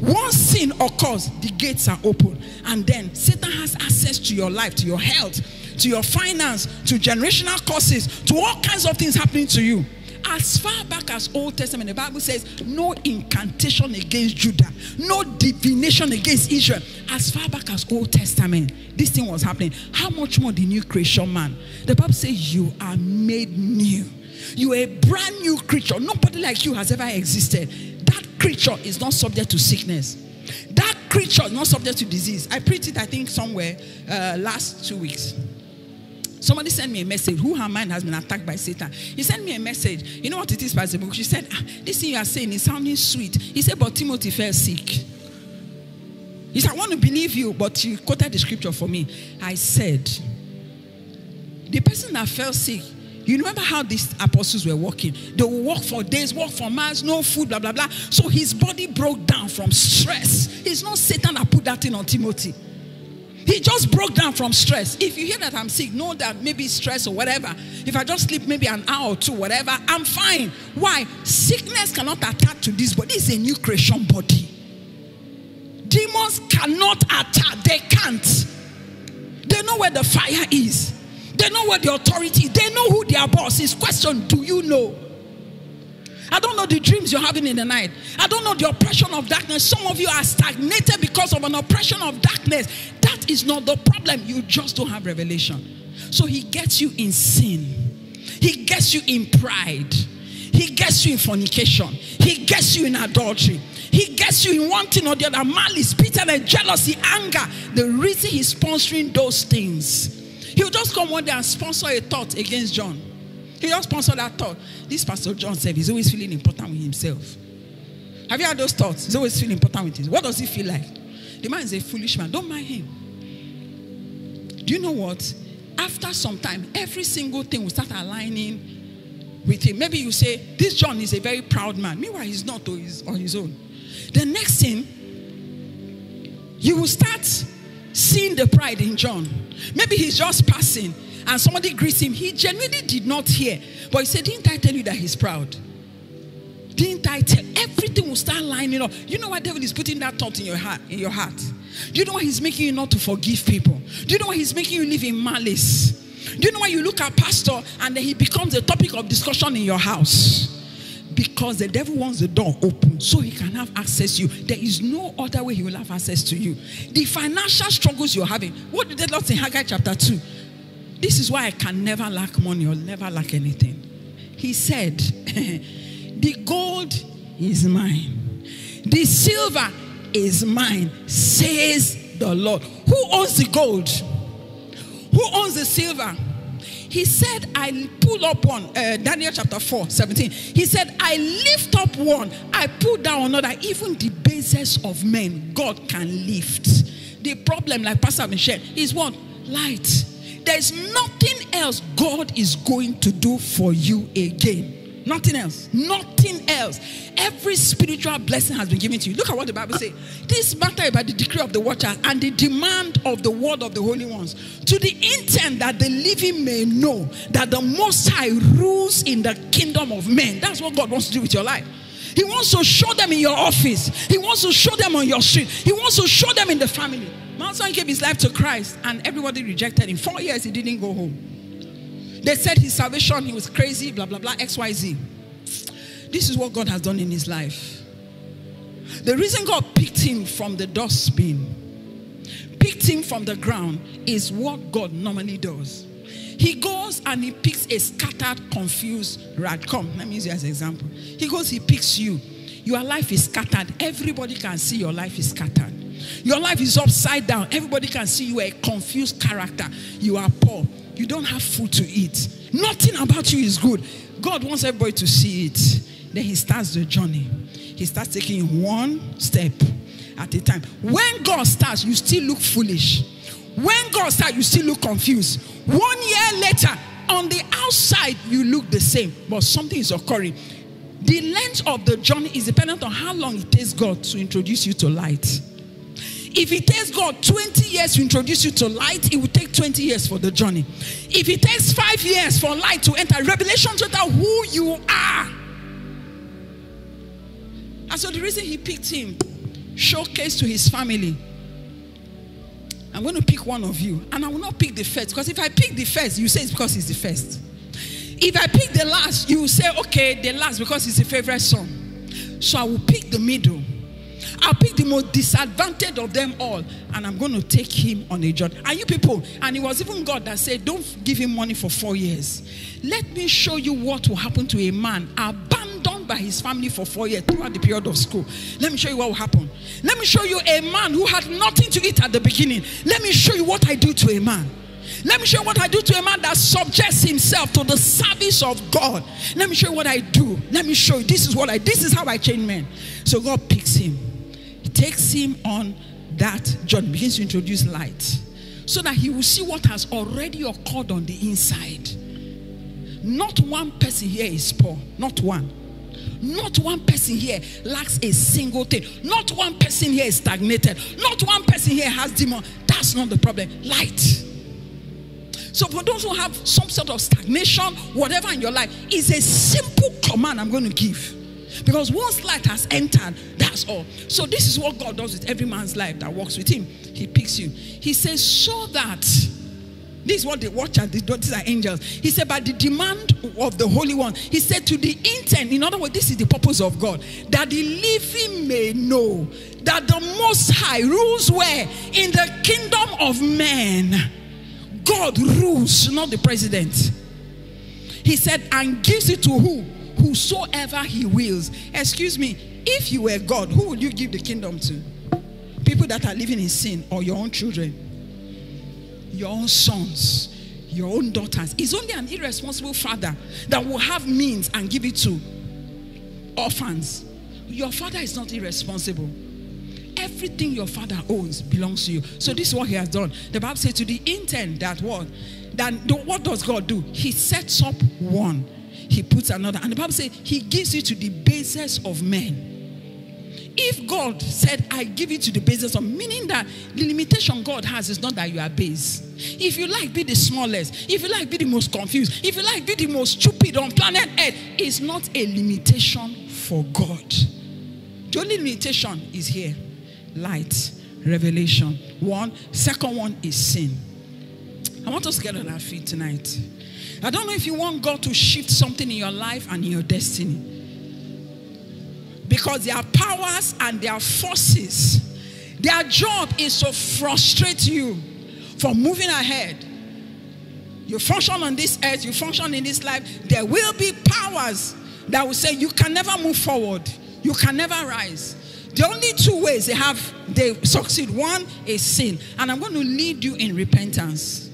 Once sin occurs, the gates are open. And then Satan has access to your life, to your health, to your finance, to generational causes, to all kinds of things happening to you. As far back as Old Testament, the Bible says, no incantation against Judah, no divination against Israel. As far back as Old Testament, this thing was happening. How much more the new creation man? The Bible says, You are made new. You are a brand new creature. Nobody like you has ever existed. Creature is not subject to sickness. That creature is not subject to disease. I preached it, I think, somewhere uh, last two weeks. Somebody sent me a message. Who her mind has been attacked by Satan. He sent me a message. You know what it is, Pastor? She said, ah, This thing you are saying is sounding sweet. He said, But Timothy fell sick. He said, I want to believe you, but you quoted the scripture for me. I said, The person that fell sick, you remember how these apostles were walking? They would walk for days, walk for months, no food, blah, blah, blah. So his body broke down from stress. It's not Satan that put that thing on Timothy. He just broke down from stress. If you hear that I'm sick, know that maybe stress or whatever. If I just sleep maybe an hour or two, whatever, I'm fine. Why? Sickness cannot attack to this body. Is a new creation body. Demons cannot attack. They can't. They know where the fire is. They know where the authority is. They know who their boss is. Question, do you know? I don't know the dreams you're having in the night. I don't know the oppression of darkness. Some of you are stagnated because of an oppression of darkness. That is not the problem. You just don't have revelation. So he gets you in sin, he gets you in pride, he gets you in fornication, he gets you in adultery. He gets you in one thing or the other malice, bitterness, jealousy, anger. The reason he's sponsoring those things, he'll just come one day and sponsor a thought against John. He just sponsored that thought. This Pastor John said he's always feeling important with himself. Have you had those thoughts? He's always feeling important with himself. What does he feel like? The man is a foolish man. Don't mind him. Do you know what? After some time, every single thing will start aligning with him. Maybe you say, This John is a very proud man. Meanwhile, he's not on on his own. The next thing, you will start seeing the pride in John. Maybe he's just passing and somebody greets him. He genuinely did not hear. But he said, Didn't I tell you that he's proud? Didn't I tell everything will start lining up? You know what devil is putting that thought in your heart in your heart? Do you know why he's making you not to forgive people? Do you know why he's making you live in malice? Do you know why you look at pastor and then he becomes a topic of discussion in your house? Because the devil wants the door open so he can have access to you. There is no other way he will have access to you. The financial struggles you're having. What did the Lord say in Haggai chapter 2? This is why I can never lack money or never lack anything. He said, [LAUGHS] The gold is mine, the silver is mine, says the Lord. Who owns the gold? Who owns the silver? He said, I pull up one, uh, Daniel chapter 4, 17. He said, I lift up one, I pull down another. Even the basest of men, God can lift. The problem, like Pastor Michelle, is what? Light. There's nothing else God is going to do for you again. Nothing else. Nothing else. Every spiritual blessing has been given to you. Look at what the Bible says. This matter about the decree of the watcher and the demand of the word of the holy ones, to the intent that the living may know that the Most High rules in the kingdom of men. That's what God wants to do with your life. He wants to show them in your office. He wants to show them on your street. He wants to show them in the family. My son gave his life to Christ, and everybody rejected him. Four years he didn't go home. They said his salvation, he was crazy, blah, blah, blah, XYZ. This is what God has done in his life. The reason God picked him from the dustbin, picked him from the ground, is what God normally does. He goes and he picks a scattered, confused rat. Come, let me use you as an example. He goes, he picks you. Your life is scattered. Everybody can see your life is scattered. Your life is upside down. Everybody can see you are a confused character. You are poor. You don't have food to eat. Nothing about you is good. God wants everybody to see it. Then he starts the journey. He starts taking one step at a time. When God starts, you still look foolish. When God starts, you still look confused. One year later, on the outside, you look the same, but something is occurring. The length of the journey is dependent on how long it takes God to introduce you to light. If it takes God 20 years to introduce you to light, it will take 20 years for the journey. If it takes five years for light to enter, revelation to tell who you are. And so the reason he picked him, showcase to his family. I'm going to pick one of you, and I will not pick the first because if I pick the first, you say it's because he's the first. If I pick the last, you will say, okay, the last because it's a favorite son. So I will pick the middle. I'll pick the most disadvantaged of them all, and I'm going to take him on a journey. Are you people? And it was even God that said, Don't give him money for four years. Let me show you what will happen to a man abandoned by his family for four years throughout the period of school. Let me show you what will happen. Let me show you a man who had nothing to eat at the beginning. Let me show you what I do to a man. Let me show you what I do to a man that subjects himself to the service of God. Let me show you what I do. Let me show you. This is what I. This is how I change men. So God picks him. Takes him on that journey. Begins to introduce light, so that he will see what has already occurred on the inside. Not one person here is poor. Not one. Not one person here lacks a single thing. Not one person here is stagnated. Not one person here has demon. That's not the problem. Light. So for those who have some sort of stagnation, whatever in your life, is a simple command I'm going to give. Because once light has entered, that's all. So this is what God does with every man's life that walks with him. He picks you. He says, so that this is what they watch at these are angels. He said, by the demand of the Holy One, he said to the intent, in other words, this is the purpose of God, that the living may know that the Most High rules where? In the kingdom of men. God rules, not the president. He said, and gives it to who? Whosoever he wills. Excuse me, if you were God, who would you give the kingdom to? People that are living in sin or your own children, your own sons, your own daughters. It's only an irresponsible father that will have means and give it to orphans. Your father is not irresponsible. Everything your father owns belongs to you. So this is what he has done. The Bible says to the intent that what? Then what does God do? He sets up one, he puts another. And the Bible says he gives it to the basis of men. If God said, I give it to the basis of meaning that the limitation God has is not that you are base. If you like, be the smallest. If you like, be the most confused. If you like, be the most stupid on planet Earth. It's not a limitation for God. The only limitation is here light, revelation. One. Second one is sin. I want us to get on our feet tonight. I don't know if you want God to shift something in your life and in your destiny. Because there are powers and there are forces. Their job is to frustrate you from moving ahead. You function on this earth, you function in this life. There will be powers that will say you can never move forward, you can never rise. The only two ways they have they succeed one is sin, and I'm going to lead you in repentance.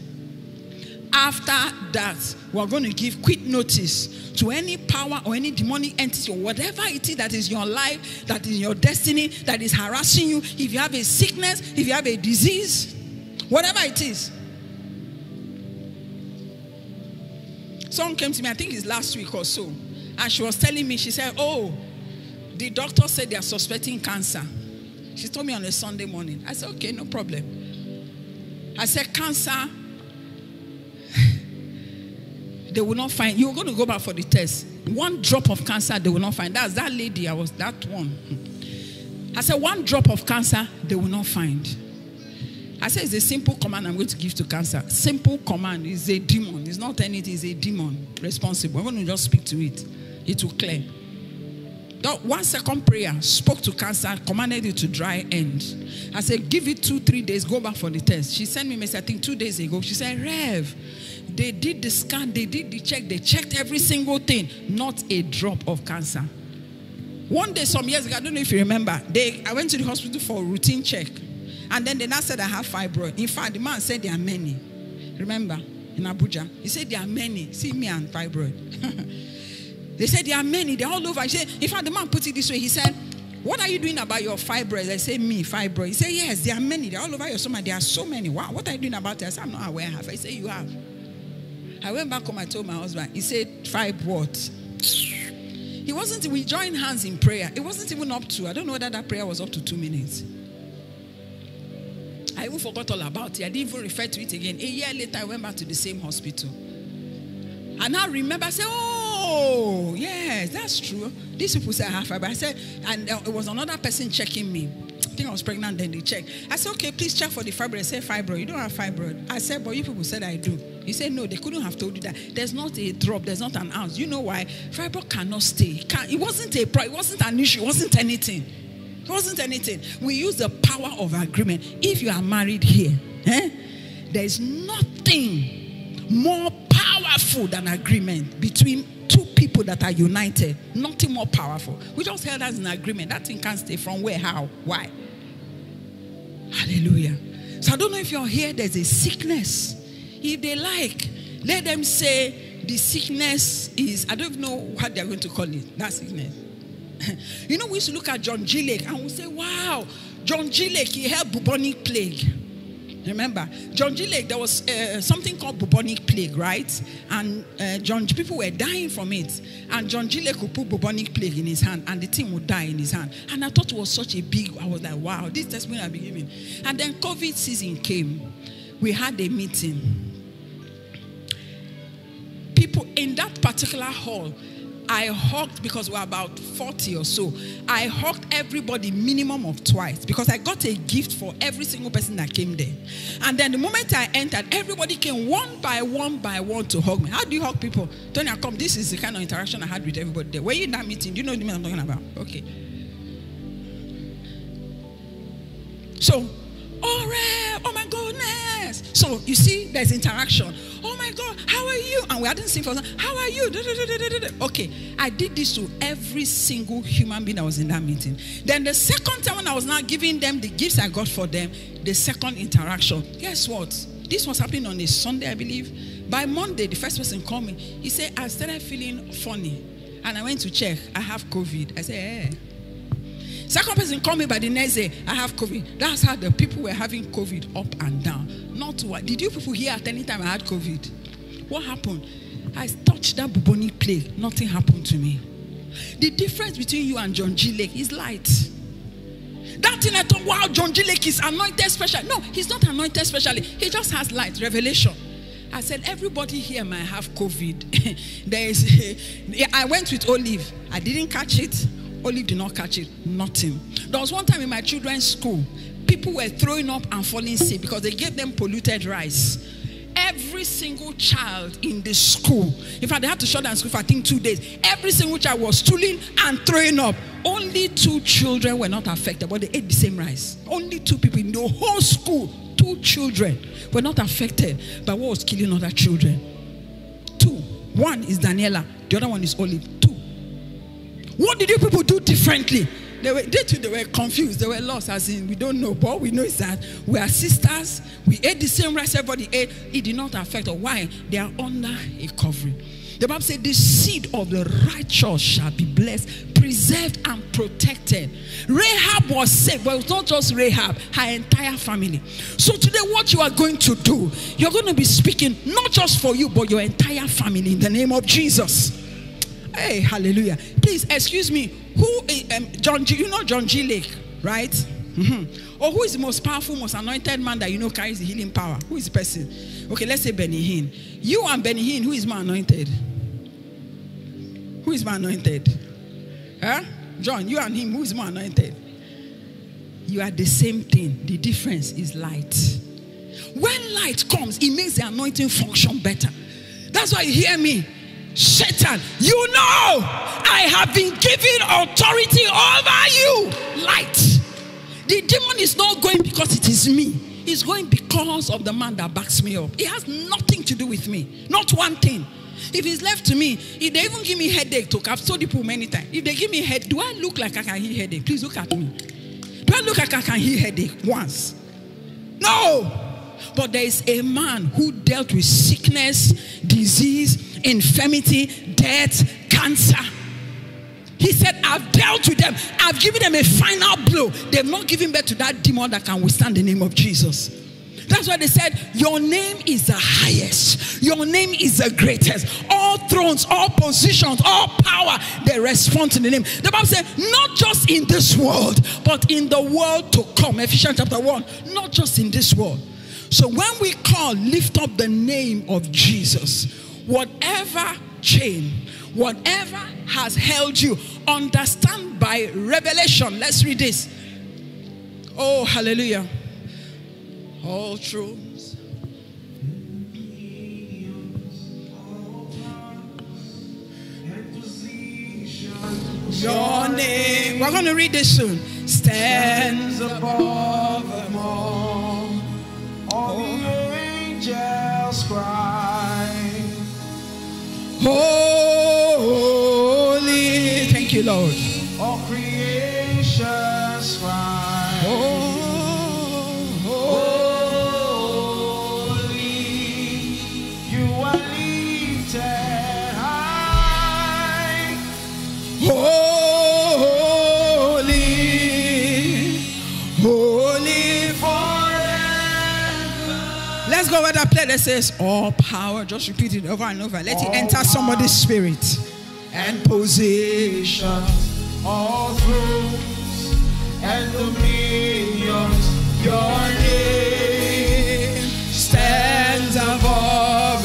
After that, we're going to give quick notice to any power or any demonic entity or whatever it is that is your life, that is your destiny, that is harassing you. If you have a sickness, if you have a disease, whatever it is. Someone came to me, I think it's last week or so, and she was telling me, she said, Oh, the doctor said they are suspecting cancer. She told me on a Sunday morning. I said, okay, no problem. I said, cancer, they will not find. You're going to go back for the test. One drop of cancer, they will not find. That's that lady. I was that one. I said, one drop of cancer, they will not find. I said, it's a simple command I'm going to give to cancer. Simple command is a demon. It's not anything, it's a demon responsible. I'm going to just speak to it. It will clear. One second prayer spoke to cancer, commanded it to dry end. I said, give it two, three days, go back for the test. She sent me a message, I think two days ago. She said, Rev, they did the scan, they did the check, they checked every single thing, not a drop of cancer. One day, some years ago, I don't know if you remember, they, I went to the hospital for a routine check. And then they now said I have fibroid. In fact, the man said there are many. Remember, in Abuja, he said there are many. See me and fibroid. [LAUGHS] They said there are many, they're all over. Said, in fact, the man put it this way. He said, What are you doing about your fibroids? I say, Me, fibroids. He said, Yes, there are many. They're all over your stomach. There are so many. Wow, what are you doing about it? I said, I'm not aware. Have I said, You have. I went back home, I told my husband. He said, Five what? He wasn't, we joined hands in prayer. It wasn't even up to, I don't know whether that prayer was up to two minutes. I even forgot all about it. I didn't even refer to it again. A year later, I went back to the same hospital. And I remember, I said, Oh, yes, that's true. These people say I have fibroid. I said, and uh, it was another person checking me. I think I was pregnant, then they checked. I said, Okay, please check for the fibroid. They said, Fibroid. You don't have fibroid. I said, But you people said I do. He said, No, they couldn't have told you that. There's not a drop, there's not an ounce. You know why? Fibroid cannot stay. Can, it wasn't a problem. it wasn't an issue, it wasn't anything. It wasn't anything. We use the power of agreement. If you are married here, eh, there is nothing more powerful than agreement between two people that are united. Nothing more powerful. We just held as an agreement. That thing can't stay from where, how, why. Hallelujah. So I don't know if you're here, there's a sickness. If they like, let them say the sickness is, I don't know what they're going to call it, that sickness. [LAUGHS] you know, we used to look at John G. Lake and we say, wow, John G. Lake, he had bubonic plague. Remember, John G. Lake, there was uh, something called bubonic plague, right? And uh, John, people were dying from it. And John G. Lake would put bubonic plague in his hand, and the thing would die in his hand. And I thought it was such a big, I was like, wow, this testimony been giving. And then COVID season came. We had a meeting. People in that particular hall, I hugged because we're about 40 or so. I hugged everybody minimum of twice because I got a gift for every single person that came there. And then the moment I entered, everybody came one by one by one to hug me. How do you hug people? Tony, I come. This is the kind of interaction I had with everybody there. Were you in that meeting? Do you know the I'm talking about? Okay. So, oh, oh my goodness. So you see, there's interaction. Oh my God, how are you? And we hadn't seen for how are you? Okay, I did this to every single human being that was in that meeting. Then the second time when I was now giving them the gifts I got for them, the second interaction. Guess what? This was happening on a Sunday, I believe. By Monday, the first person called me. He said, I started feeling funny. And I went to check. I have COVID. I said, eh. Second person called me by the next day. I have COVID. That's how the people were having COVID up and down. Not what. Did you people hear at any time I had COVID? What happened? I touched that bubonic plague. Nothing happened to me. The difference between you and John G. Lake is light. That thing I thought, wow, John G. Lake is anointed special. No, he's not anointed specially. He just has light, revelation. I said, everybody here might have COVID. [LAUGHS] there is, [LAUGHS] I went with Olive. I didn't catch it. Olive did not catch it. Nothing. There was one time in my children's school, people were throwing up and falling sick because they gave them polluted rice. Every single child in the school, in fact, they had to shut down school for I think two days. Every single child was stooling and throwing up. Only two children were not affected, but they ate the same rice. Only two people in the whole school, two children, were not affected by what was killing other children. Two. One is Daniela, the other one is Olive. What did you people do differently? They were, they too, they were confused. They were lost, as in, we don't know. But we know is that we are sisters. We ate the same rice everybody ate. It did not affect us. Why? They are under a covering. The Bible said, The seed of the righteous shall be blessed, preserved, and protected. Rahab was saved, but it was not just Rahab, her entire family. So, today, what you are going to do, you're going to be speaking not just for you, but your entire family in the name of Jesus. Hey, hallelujah. Please, excuse me. Who, um, John G, you know John G. Lake, right? Mm-hmm. Or who is the most powerful, most anointed man that you know carries the healing power? Who is the person? Okay, let's say Benny Hinn. You and Benny Hinn, who is more anointed? Who is more anointed? Huh? John, you and him, who is more anointed? You are the same thing. The difference is light. When light comes, it makes the anointing function better. That's why you hear me. Satan, you know I have been given authority over you. Light. The demon is not going because it is me. It's going because of the man that backs me up. It has nothing to do with me. Not one thing. If it's left to me, if they even give me headache, talk, I've told people many times. If they give me head, do I look like I can hear headache? Please look at me. Do I look like I can hear headache once? No. But there is a man who dealt with sickness, disease, infirmity, death, cancer. He said, I've dealt with them. I've given them a final blow. They've not given birth to that demon that can withstand the name of Jesus. That's why they said, Your name is the highest, your name is the greatest. All thrones, all positions, all power, they respond to the name. The Bible said, Not just in this world, but in the world to come. Ephesians chapter 1, not just in this world. So when we call, lift up the name of Jesus, whatever chain, whatever has held you, understand by revelation. Let's read this. Oh, hallelujah. All truths. Your name. We're going to read this soon. Stands above them all. All the angels cry. Holy. Thank you, Lord. Go that says, All power. Just repeat it over and over. Let it enter somebody's spirit and position. all thrones and dominions. Your name Stands above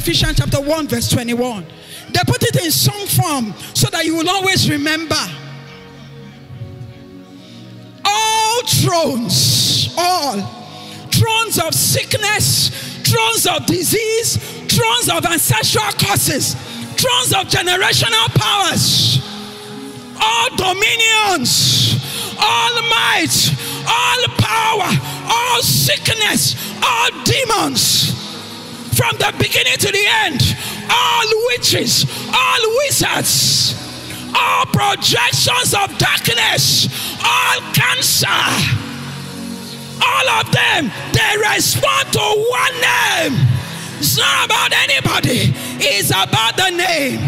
Ephesians chapter 1, verse 21. They put it in song form so that you will always remember. All thrones, all thrones of sickness, thrones of disease, thrones of ancestral curses, thrones of generational powers all dominions, all might, all power, all sickness, all demons, from the beginning to the end, all witches, all wizards, all projections of darkness, all cancer, all of them, they respond to one name. It's not about anybody, it's about the name.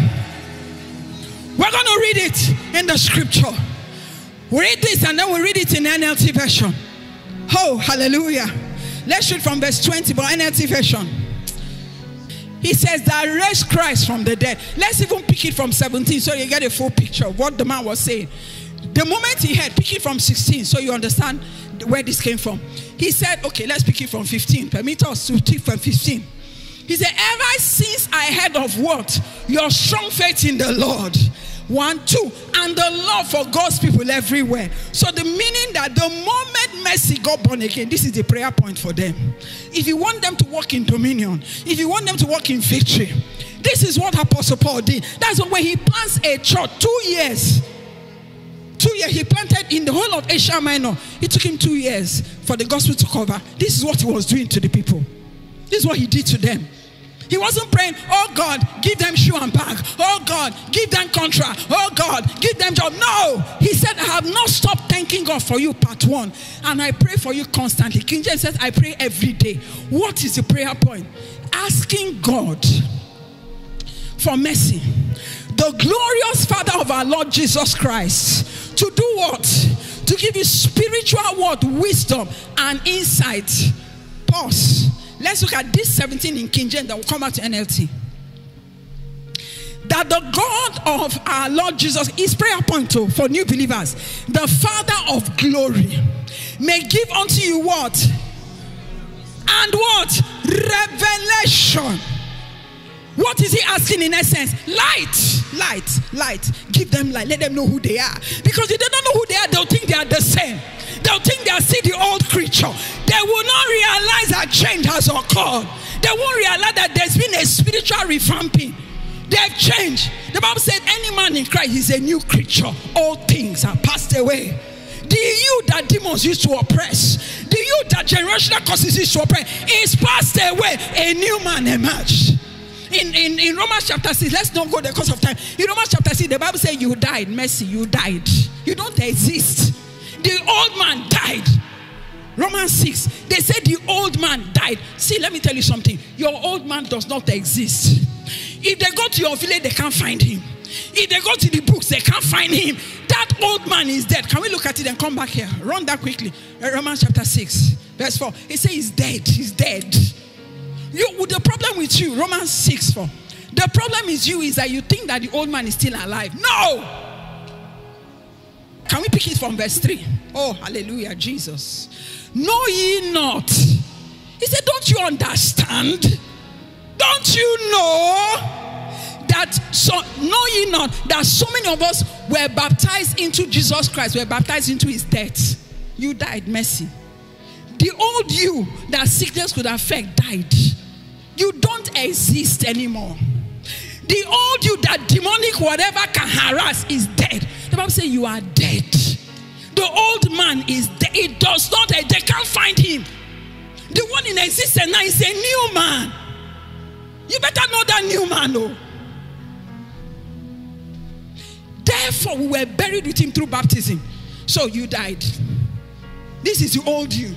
We're going to read it in the scripture. We read this and then we read it in NLT version. Oh, hallelujah. Let's read from verse 20, but NLT version. He says that raised Christ from the dead. Let's even pick it from 17 so you get a full picture of what the man was saying. The moment he had, pick it from 16 so you understand where this came from. He said, okay, let's pick it from 15. Permit us to take from 15. He said, Ever since I heard of what? Your strong faith in the Lord. One, two, and the love for God's people everywhere. So, the meaning that the moment Mercy got born again, this is the prayer point for them. If you want them to walk in dominion, if you want them to walk in victory, this is what Apostle Paul did. That's when he plants a church, two years. Two years he planted in the whole of Asia Minor. It took him two years for the gospel to cover. This is what he was doing to the people. This is what he did to them. He wasn't praying, oh God, give them shoe and bag. Oh God, give them contract. Oh God, give them job. No. He said, I have not stopped thanking God for you, part one. And I pray for you constantly. King James says, I pray every day. What is the prayer point? Asking God for mercy. The glorious Father of our Lord Jesus Christ to do what? To give you spiritual word, wisdom, and insight. Pause. Let's look at this 17 in King James that will come out to NLT. That the God of our Lord Jesus is prayer point oh, for new believers, the Father of glory, may give unto you what? And what? Revelation. What is he asking in essence? Light, light, light. Give them light. Let them know who they are. Because if they don't know who they are, they'll think they are the same. They'll think they are still the old creature. They will not realize that change has occurred. They won't realize that there's been a spiritual revamping. They've changed. The Bible said, Any man in Christ is a new creature. All things are passed away. The you that demons used to oppress, the you that generational causes used to oppress, is passed away. A new man emerged. In, in, in Romans chapter 6, let's not go there because of time. In Romans chapter 6, the Bible says you died. Mercy, you died. You don't exist. The old man died. Romans 6, they said the old man died. See, let me tell you something. Your old man does not exist. If they go to your village, they can't find him. If they go to the books, they can't find him. That old man is dead. Can we look at it and come back here? Run that quickly. Uh, Romans chapter 6, verse 4. He says he's dead. He's dead. You, the problem with you, Romans 6 4. The problem is you is that you think that the old man is still alive. No! Can we pick it from verse 3? Oh, hallelujah, Jesus. Know ye not? He said, Don't you understand? Don't you know that so know ye not that so many of us were baptized into Jesus Christ, were baptized into his death? You died, mercy. The old you that sickness could affect died. You don't exist anymore. The old you that demonic whatever can harass is dead. The Bible says you are dead. The old man is dead. It does not, they can't find him. The one in existence now is a new man. You better know that new man, oh. Therefore, we were buried with him through baptism. So you died. This is the old you.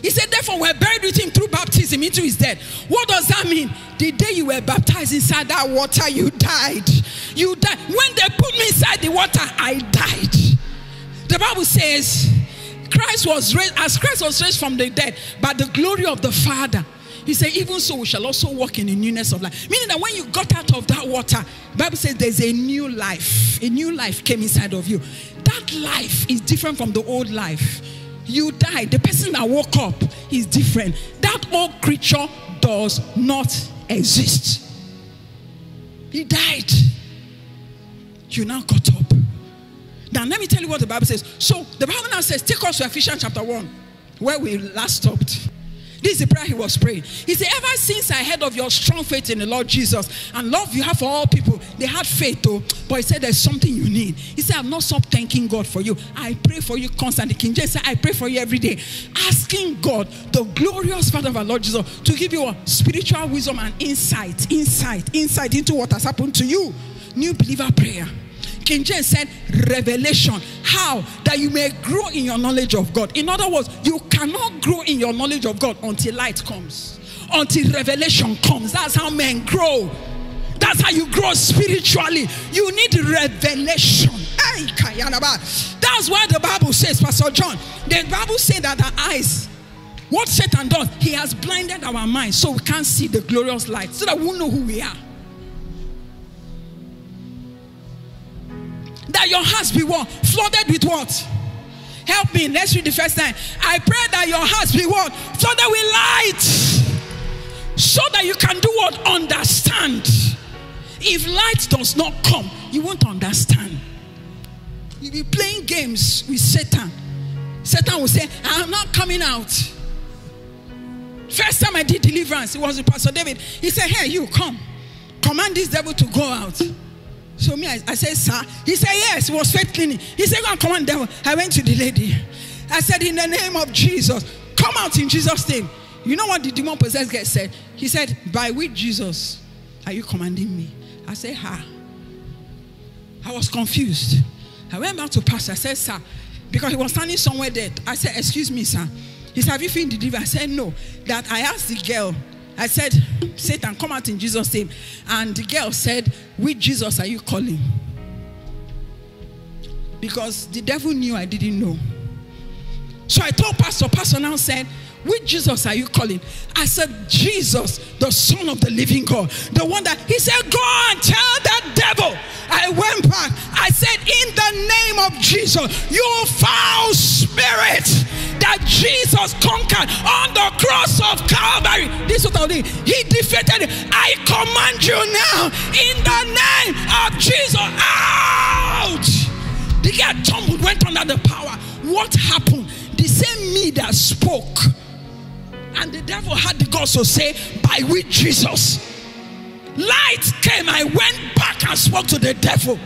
He said, therefore, we're buried with him through baptism into his death. What does that mean? The day you were baptized inside that water, you died. You died. Inside the water, I died. The Bible says, Christ was raised, as Christ was raised from the dead, by the glory of the Father. He said, even so, we shall also walk in the newness of life. Meaning that when you got out of that water, Bible says there's a new life. A new life came inside of you. That life is different from the old life you died. The person that woke up is different. That old creature does not exist. He died. You now got up. Now, let me tell you what the Bible says. So, the Bible now says, take us to Ephesians chapter 1, where we last stopped. This is the prayer he was praying. He said, Ever since I heard of your strong faith in the Lord Jesus and love you have for all people, they had faith though, but he said, There's something you need. He said, I've not stopped thanking God for you. I pray for you constantly. King James said, I pray for you every day, asking God, the glorious Father of our Lord Jesus, to give you a spiritual wisdom and insight, insight, insight into what has happened to you. New believer prayer. King James said, revelation. How? That you may grow in your knowledge of God. In other words, you cannot grow in your knowledge of God until light comes, until revelation comes. That's how men grow. That's how you grow spiritually. You need revelation. That's why the Bible says, Pastor John, the Bible says that our eyes, what Satan does, he has blinded our minds so we can't see the glorious light, so that we know who we are. That your hearts be what? Flooded with what? Help me. Let's read the first time. I pray that your hearts be what? Flooded with light. So that you can do what? Understand. If light does not come, you won't understand. You'll be playing games with Satan. Satan will say, I'm not coming out. First time I did deliverance, it was with Pastor David. He said, Hey, you come. Command this devil to go out. So me, I, I said, sir. He said, yes, it was faith cleaning. He said, go and come on, devil. I went to the lady. I said, in the name of Jesus, come out in Jesus' name. You know what the demon possessed guy said? He said, By which Jesus are you commanding me? I said, Ha. I was confused. I went back to pastor. I said, Sir, because he was standing somewhere there. I said, Excuse me, sir. He said, Have you been delivered? I said, No. That I asked the girl, I said, Satan, come out in Jesus' name. And the girl said, Which Jesus are you calling? Because the devil knew I didn't know. So I told Pastor, Pastor now said, which Jesus are you calling? I said, Jesus, the Son of the living God. The one that he said, Go and tell that devil. I went back. I said, In the name of Jesus, you foul spirit that Jesus conquered on the cross of Calvary. This is what I did. He defeated. I command you now in the name of Jesus. Out! The guy tumbled, went under the power. What happened? The same me that spoke and the devil had the guts to say, By which Jesus? Light came. I went back and spoke to the devil.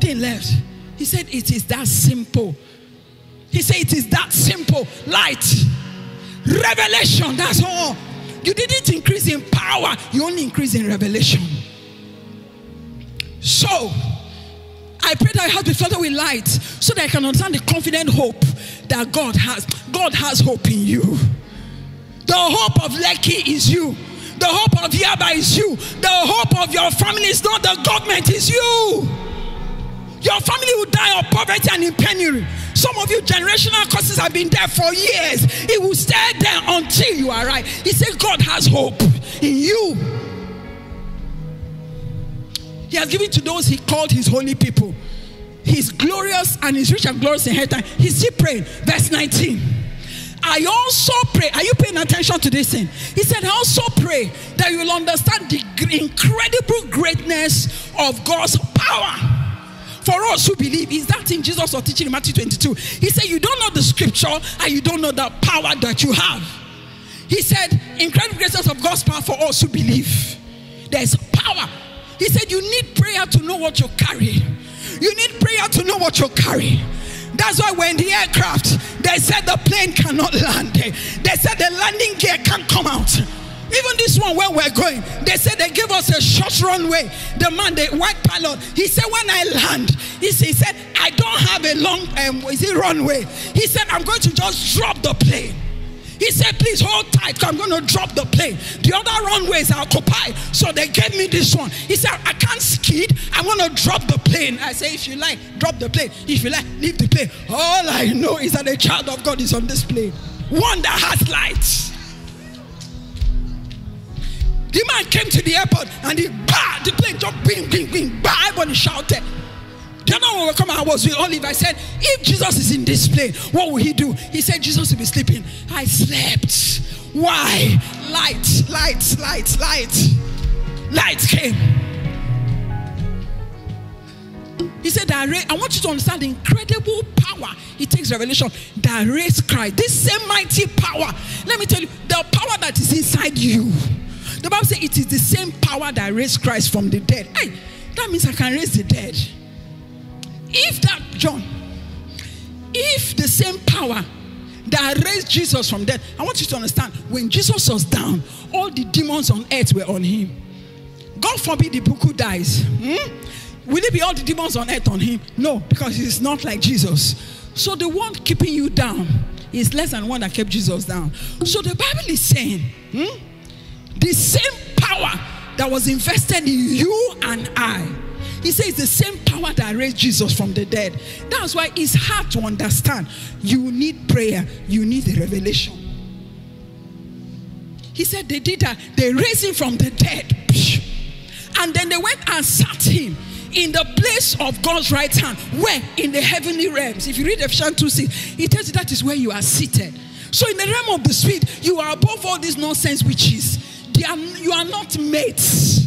They left. He said, It is that simple. He said, It is that simple. Light. Revelation. That's all. You didn't increase in power, you only increase in revelation. So, I pray that I have be flooded with light so that I can understand the confident hope that God has. God has hope in you. The hope of Lekki is you. The hope of Yaba is you. The hope of your family is not the government, is you. Your family will die of poverty and in penury. Some of you generational curses have been there for years. It will stay there until you arrive. He said, God has hope in you. He has given to those he called his holy people. He's glorious and he's rich and glorious in inheritance. He's still praying. Verse 19. I also pray. Are you paying attention to this thing? He said, I also pray that you will understand the incredible greatness of God's power. For us who believe, is that in Jesus was teaching in Matthew 22? He said, You don't know the scripture and you don't know the power that you have. He said, Incredible greatness of God's power for us who believe. There's power. He said, You need prayer to know what you carry. You need prayer to know what you carry. That's why when the aircraft, they said the plane cannot land. They said the landing gear can't come out. Even this one where we're going, they said they gave us a short runway. The man, the white pilot, he said, when I land, he said, said I don't have a long, um, is it runway? He said, I'm going to just drop the plane. He said, please hold tight, I'm going to drop the plane. The other runways are occupied. So they gave me this one. He said, I can't skid. I want to drop the plane. I say, if you like, drop the plane. If you like, leave the plane. All I know is that a child of God is on this plane. One that has lights. The man came to the airport and he bah, the plane just bing, bing, bing, bah, everybody shouted. The other one will come I was with Olive. I said, if Jesus is in this plane, what will he do? He said, Jesus will be sleeping. I slept. Why? Light, light, light, light. Light came. He said I want you to understand the incredible power it takes revelation that raised Christ. This same mighty power. Let me tell you, the power that is inside you. The Bible says it is the same power that raised Christ from the dead. Hey, that means I can raise the dead. If that, John, if the same power that raised Jesus from death, I want you to understand when Jesus was down, all the demons on earth were on him. God forbid the book who dies. Hmm? Will it be all the demons on earth on him? No, because he's not like Jesus. So the one keeping you down is less than one that kept Jesus down. So the Bible is saying hmm, the same power that was invested in you and I. He says the same power that raised Jesus from the dead. That's why it's hard to understand. You need prayer, you need the revelation. He said they did that. They raised him from the dead. And then they went and sat him in the place of God's right hand. Where? In the heavenly realms. If you read Ephesians 2 6, it tells you that is where you are seated. So in the realm of the spirit, you are above all these nonsense witches. Are, you are not mates.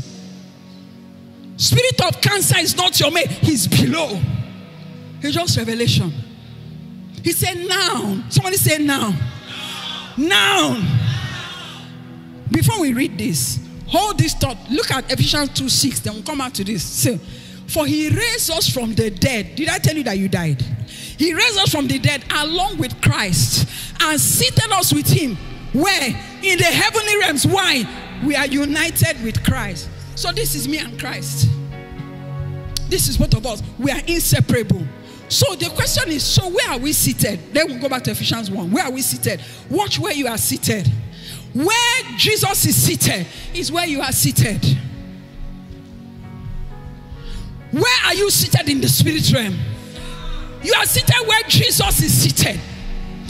Spirit of cancer is not your mate, he's below. It's just revelation. He said, Now. Somebody say, Now. Now. Before we read this, hold this thought. Look at Ephesians 2 6. Then we'll come back to this. So, for he raised us from the dead. Did I tell you that you died? He raised us from the dead along with Christ and seated us with him. Where? In the heavenly realms. Why? We are united with Christ. So this is me and Christ. This is both of us. We are inseparable. So the question is so where are we seated? Then we'll go back to Ephesians 1. Where are we seated? Watch where you are seated. Where Jesus is seated is where you are seated. Where are you seated in the spirit realm? You are seated where Jesus is seated.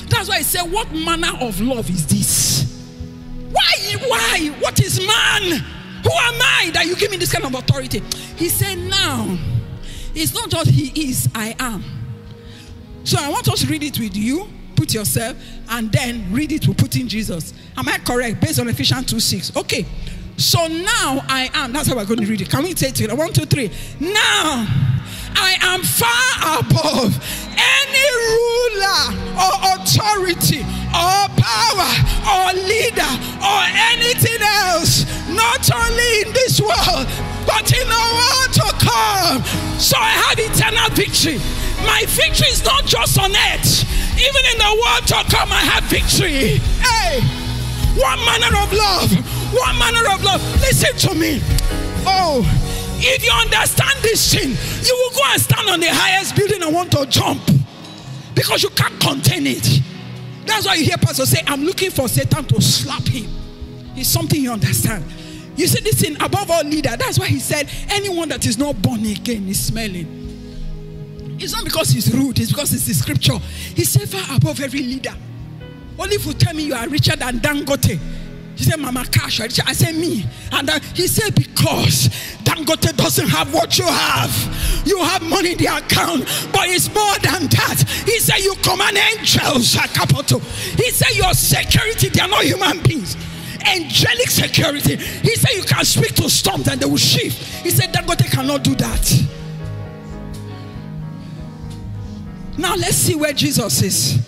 That's why I say, What manner of love is this? Why? Why? What is man? Who am I that you give me this kind of authority? He said, Now, it's not just he is, I am. So I want us to read it with you, put yourself, and then read it to put in Jesus. Am I correct? Based on Ephesians 2 6. Okay. So now I am. That's how we're going to read it. Can we take it? One, two, three. Now I am far above any ruler or authority or power or leader or anything else, not only in this world, but in the world to come. So I have eternal victory. My victory is not just on earth, even in the world to come, I have victory. Hey, one manner of love, one manner of love. Listen to me. Oh, if you understand this thing, you will go and stand on the highest building and want to jump because you can't contain it. That's why you hear Pastor say, I'm looking for Satan to slap him. It's something you understand. You see this thing above all leader. That's why he said, anyone that is not born again is smelling. It's not because he's rude, it's because it's the scripture. He's said, far above every leader. Only if you tell me you are richer than Dangote. He said, Mama Cash, I said, me. And uh, he said, because Dangote doesn't have what you have. You have money in the account, but it's more than that. He said, you command angels. He said, your security, they are not human beings. Angelic security. He said, you can speak to storms and they will shift. He said, Dangote cannot do that. Now let's see where Jesus is.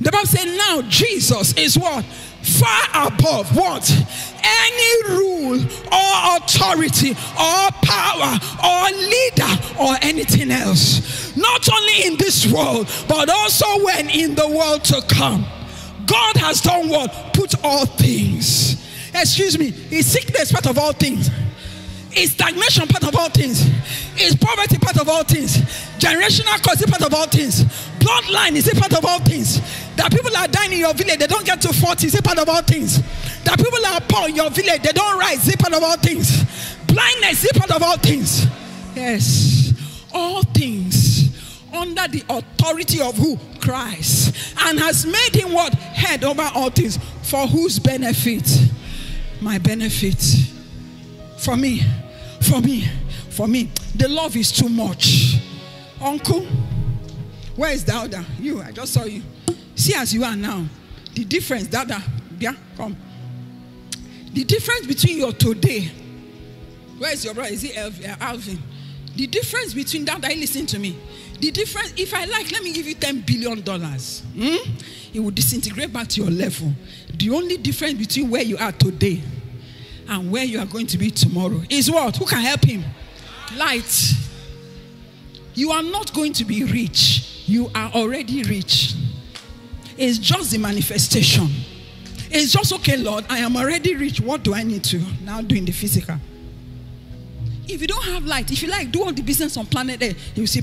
The Bible says now Jesus is what? Far above what? Any rule or authority or power or leader or anything else. Not only in this world, but also when in the world to come. God has done what? Put all things. Excuse me, is sickness part of all things? Is stagnation part of all things? Is poverty part of all things? Generational cause is part of all things? Bloodline is a part of all things? That people are dying in your village, they don't get to 40, is a part of all things? That people are poor in your village, they don't rise, is a part of all things? Blindness a part of all things? Yes. All things under the authority of who? Christ. And has made him what? Head over all things. For whose benefit? My benefit. For me. For me. For me. The love is too much. Uncle, where is Dauda? You, I just saw you. See as you are now. The difference, Dauda, yeah, come. The difference between your today. Where is your brother? Is it Alvin? The difference between that, I listen to me. The difference, if I like, let me give you $10 billion. Hmm? It will disintegrate back to your level. The only difference between where you are today and where you are going to be tomorrow is what? Who can help him? Light. You are not going to be rich. You are already rich. It's just the manifestation. It's just okay, Lord, I am already rich. What do I need to now do in the physical? If you don't have light, if you like, do all the business on planet Earth, you see,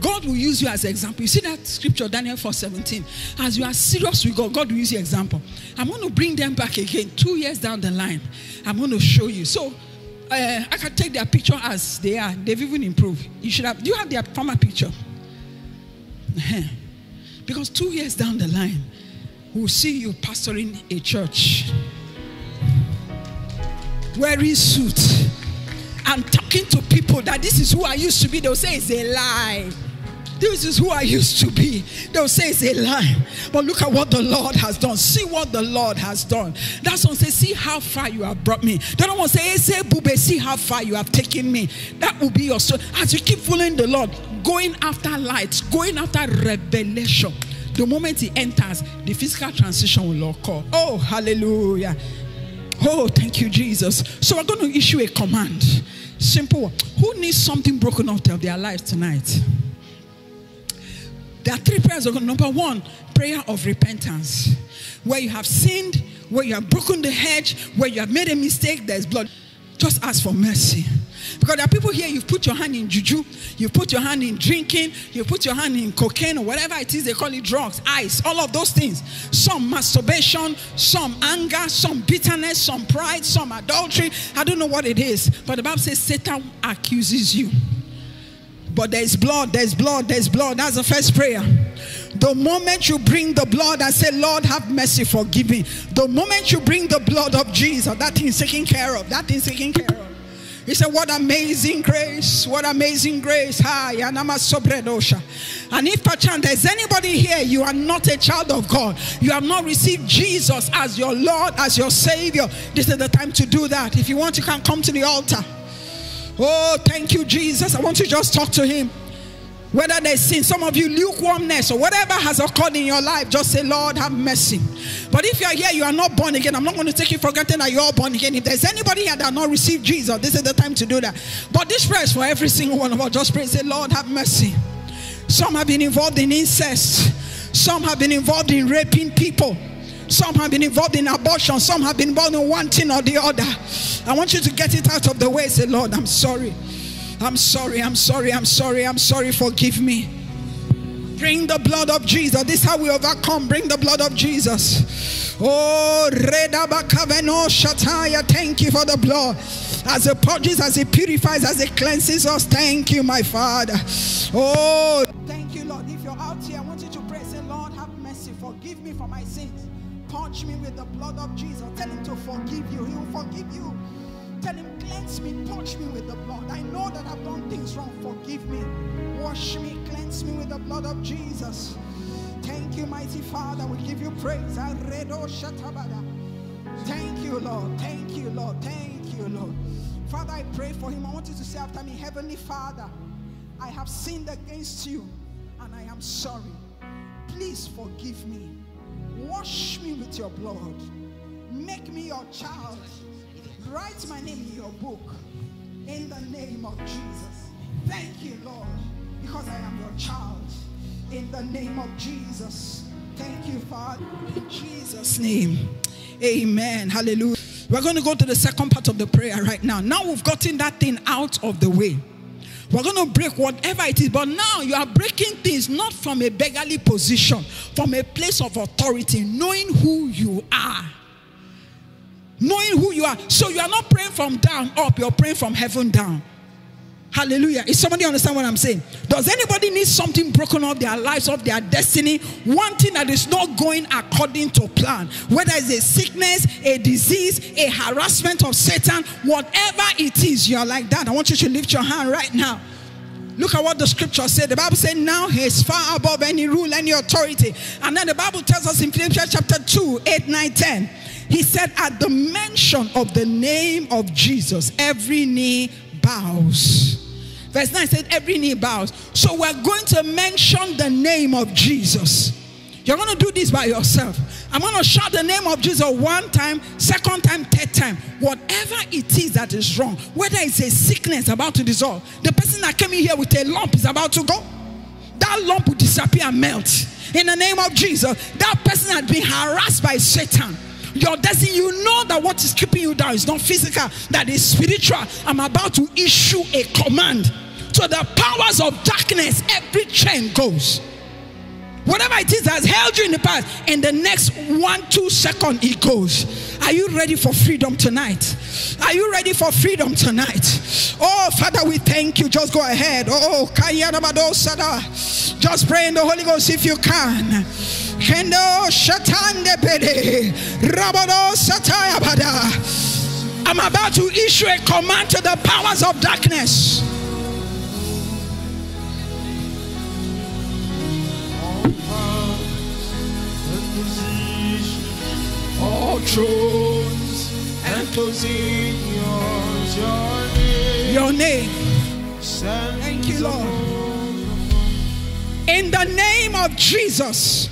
God will use you as an example. You see that scripture, Daniel 4 17. As you are serious with God, God will use your example. I'm going to bring them back again two years down the line. I'm going to show you. So uh, I can take their picture as they are. They've even improved. You should have. Do you have their former picture? Because two years down the line, we'll see you pastoring a church, wearing suit, and talking to people that this is who I used to be. They'll say it's a lie. This is who I used to be. They'll say it's a lie. But look at what the Lord has done. See what the Lord has done. That's one say, see how far you have brought me. The other one say, hey, say, bube, see how far you have taken me. That will be your story. As you keep following the Lord, going after light, going after revelation. The moment he enters, the physical transition will occur. Oh, hallelujah. Oh, thank you, Jesus. So we're going to issue a command. Simple. Who needs something broken out of their lives tonight? There are three prayers. Number one, prayer of repentance, where you have sinned where you have broken the hedge, where you have made a mistake, there's blood. Just ask for mercy. Because there are people here, you've put your hand in juju, you've put your hand in drinking, you put your hand in cocaine or whatever it is they call it drugs, ice, all of those things. Some masturbation, some anger, some bitterness, some pride, some adultery. I don't know what it is. But the Bible says Satan accuses you. But there's blood, there's blood, there's blood. That's the first prayer. The moment you bring the blood and say, Lord, have mercy, forgive me. The moment you bring the blood of Jesus, that thing's taken care of. That thing's taken care of. He said, What amazing grace! What amazing grace! Hi, and I'm a sobred. And if perchance there's anybody here, you are not a child of God, you have not received Jesus as your Lord, as your Savior, this is the time to do that. If you want, you can come to the altar. Oh, thank you, Jesus. I want to just talk to Him. Whether there's sin, some of you lukewarmness or whatever has occurred in your life, just say, Lord, have mercy. But if you're here, you are not born again. I'm not going to take you for granted that you're born again. If there's anybody here that not received Jesus, this is the time to do that. But this prayer is for every single one of us. Just pray, say, Lord, have mercy. Some have been involved in incest. Some have been involved in raping people. Some have been involved in abortion. Some have been involved in one thing or the other. I want you to get it out of the way. Say, Lord, I'm sorry. I'm sorry, I'm sorry, I'm sorry, I'm sorry, forgive me. Bring the blood of Jesus. This is how we overcome. Bring the blood of Jesus. Oh, Redabakaveno Shataya. Thank you for the blood. As it purges, as it purifies, as it cleanses us. Thank you, my Father. Oh, thank you, Lord. If you're out here, I want you to pray. Say, Lord, have mercy. Forgive me for my sins. Punch me with the blood of Jesus. Tell him to forgive you. He will forgive you. Tell him, cleanse me, touch me with the blood. I know that I've done things wrong. Forgive me. Wash me, cleanse me with the blood of Jesus. Thank you, mighty Father. We give you praise. Thank you, Lord. Thank you, Lord. Thank you, Lord. Father, I pray for him. I want you to say after me, Heavenly Father, I have sinned against you and I am sorry. Please forgive me. Wash me with your blood. Make me your child. Write my name in your book in the name of Jesus. Thank you, Lord, because I am your child. In the name of Jesus. Thank you, Father. In Jesus' name. Amen. Hallelujah. We're going to go to the second part of the prayer right now. Now we've gotten that thing out of the way. We're going to break whatever it is. But now you are breaking things not from a beggarly position, from a place of authority, knowing who you are knowing who you are. So you are not praying from down up, you're praying from heaven down. Hallelujah. Is somebody understand what I'm saying? Does anybody need something broken off their lives, of their destiny? One thing that is not going according to plan, whether it's a sickness, a disease, a harassment of Satan, whatever it is, you're like that. I want you to lift your hand right now. Look at what the scripture said. The Bible said, Now he is far above any rule, any authority. And then the Bible tells us in Philippians chapter 2, 8, 9, 10. He said, At the mention of the name of Jesus, every knee bows. Verse 9 said, Every knee bows. So we're going to mention the name of Jesus. You're going to do this by yourself. I'm going to shout the name of Jesus one time, second time, third time. Whatever it is that is wrong, whether it's a sickness about to dissolve, the person that came in here with a lump is about to go. That lump will disappear and melt. In the name of Jesus, that person had been harassed by Satan your destiny, you know that what is keeping you down is not physical, that is spiritual. I'm about to issue a command to the powers of darkness, every chain goes. Whatever it is that has held you in the past, in the next one, two second, it goes. Are you ready for freedom tonight? Are you ready for freedom tonight? Oh, Father, we thank you. Just go ahead. Oh, just pray in the Holy Ghost if you can. Kendo. Rabado. I'm about to issue a command to the powers of darkness. All thrones and positions, your name. Your name. Thank you, Lord. In the name of Jesus.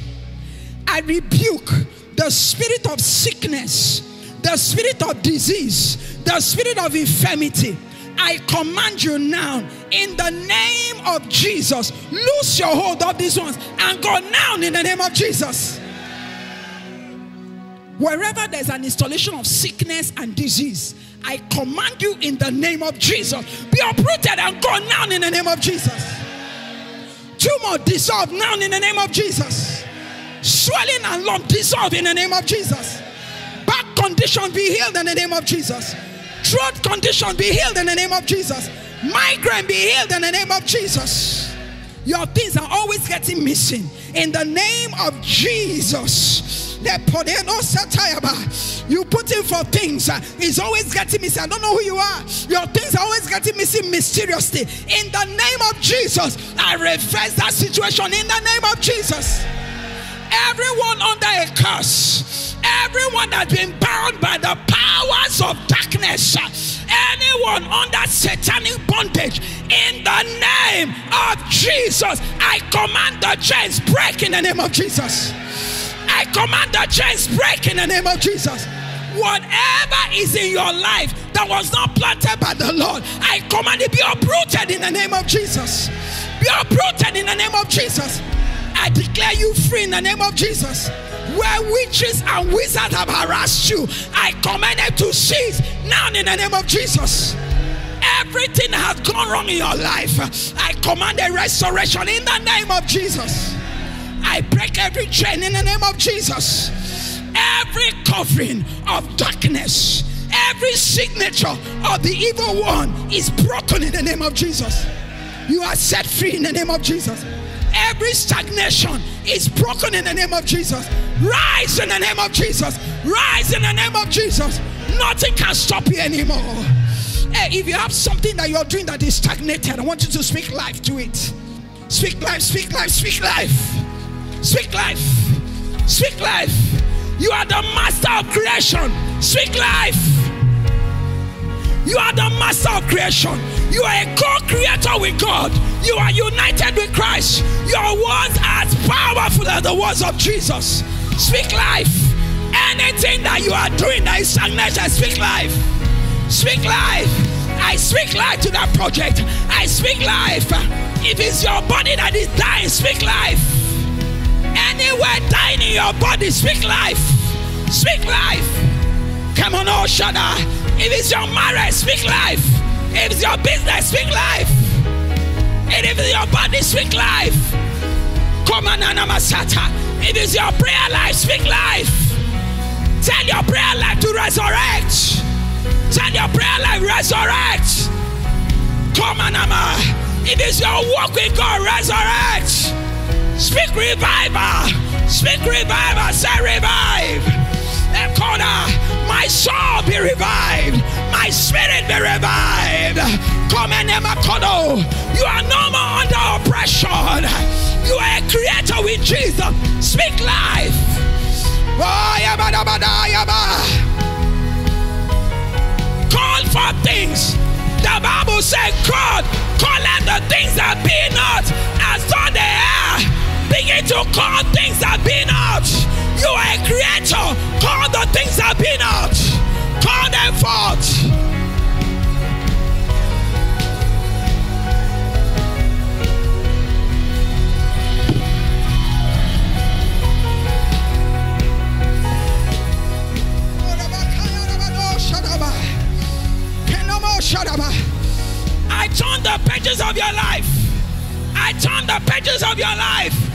I rebuke the spirit of sickness, the spirit of disease, the spirit of infirmity. I command you now in the name of Jesus, lose your hold of these ones and go now in the name of Jesus. Wherever there's an installation of sickness and disease, I command you in the name of Jesus. Be uprooted and go now in the name of Jesus. Tumor dissolve now in the name of Jesus. Swelling and lump dissolve in the name of Jesus. Back condition be healed in the name of Jesus. Throat condition be healed in the name of Jesus. Migraine be healed in the name of Jesus. Your things are always getting missing. In the name of Jesus. You put in for things, it's always getting missing. I don't know who you are. Your things are always getting missing mysteriously. In the name of Jesus, I reverse that situation in the name of Jesus. Everyone under a curse, everyone that's been bound by the powers of darkness anyone under satanic bondage in the name of Jesus. I command the chains break in the name of Jesus. I command the chains break in the name of Jesus. Whatever is in your life that was not planted by the Lord, I command it be uprooted in the name of Jesus. Be uprooted in the name of Jesus. I declare you free in the name of Jesus where witches and wizards have harassed you, I command them to cease now in the name of Jesus. Everything has gone wrong in your life. I command a restoration in the name of Jesus. I break every chain in the name of Jesus. Every covering of darkness, every signature of the evil one is broken in the name of Jesus. You are set free in the name of Jesus. Every stagnation is broken in the name of Jesus. Rise in the name of Jesus. Rise in the name of Jesus. Nothing can stop you anymore. Hey, if you have something that you're doing that is stagnated, I want you to speak life to it. Speak life, speak life, speak life. Speak life. Speak life. You are the master of creation. Speak life. You are the master of creation. You are a co-creator with God. You are united with Christ. Your words are as powerful as the words of Jesus. Speak life. Anything that you are doing that is stagnation, speak life. Speak life. I speak life to that project. I speak life. If it's your body that is dying, speak life. Anywhere dying in your body, speak life. Speak life. Come on, oh, Shada. If it's your marriage, speak life. If it's your business, speak life. And if it's your body, speak life. Come on, Anamasata. If it's your prayer life, speak life. Tell your prayer life to resurrect. Tell your prayer life, resurrect. Come on, Ama. If it's your walk with God, resurrect. Speak revival. Speak revival. Say revive corner. Uh, my soul be revived. My spirit be revived. Come and Kodo. You are no more under oppression. You are a creator with Jesus. Speak life. Oh, yaba, yaba, yaba. Call for things. The Bible said, God, call out the things that be not as though they are. Begin to call things that be not. You are a creator. Call the things that be not. Call them forth. I turn the pages of your life. I turn the pages of your life.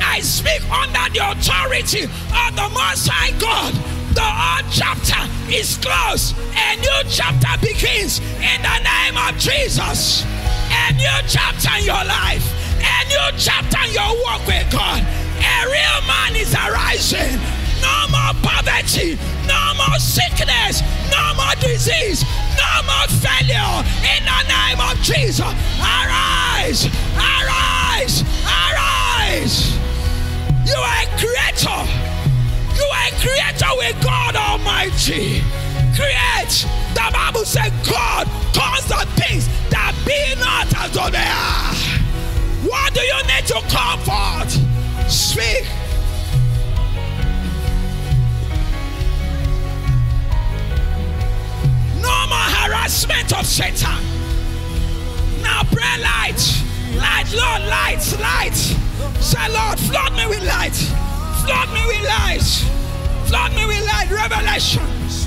I speak under the authority of the Most High God. The old chapter is closed. A new chapter begins in the name of Jesus. A new chapter in your life. A new chapter in your walk with God. A real man is arising. No more poverty. No more sickness. No more disease. No more failure. In the name of Jesus. Arise. Arise. Arise. You are a creator. You are a creator with God Almighty. Create. The Bible said God calls the things that be not as though they are. What do you need to comfort? Speak. No more harassment of Satan. Now pray light. Light, Lord, light, light. Say, Lord, flood me with light. Flood me with light. Flood me with light, revelation.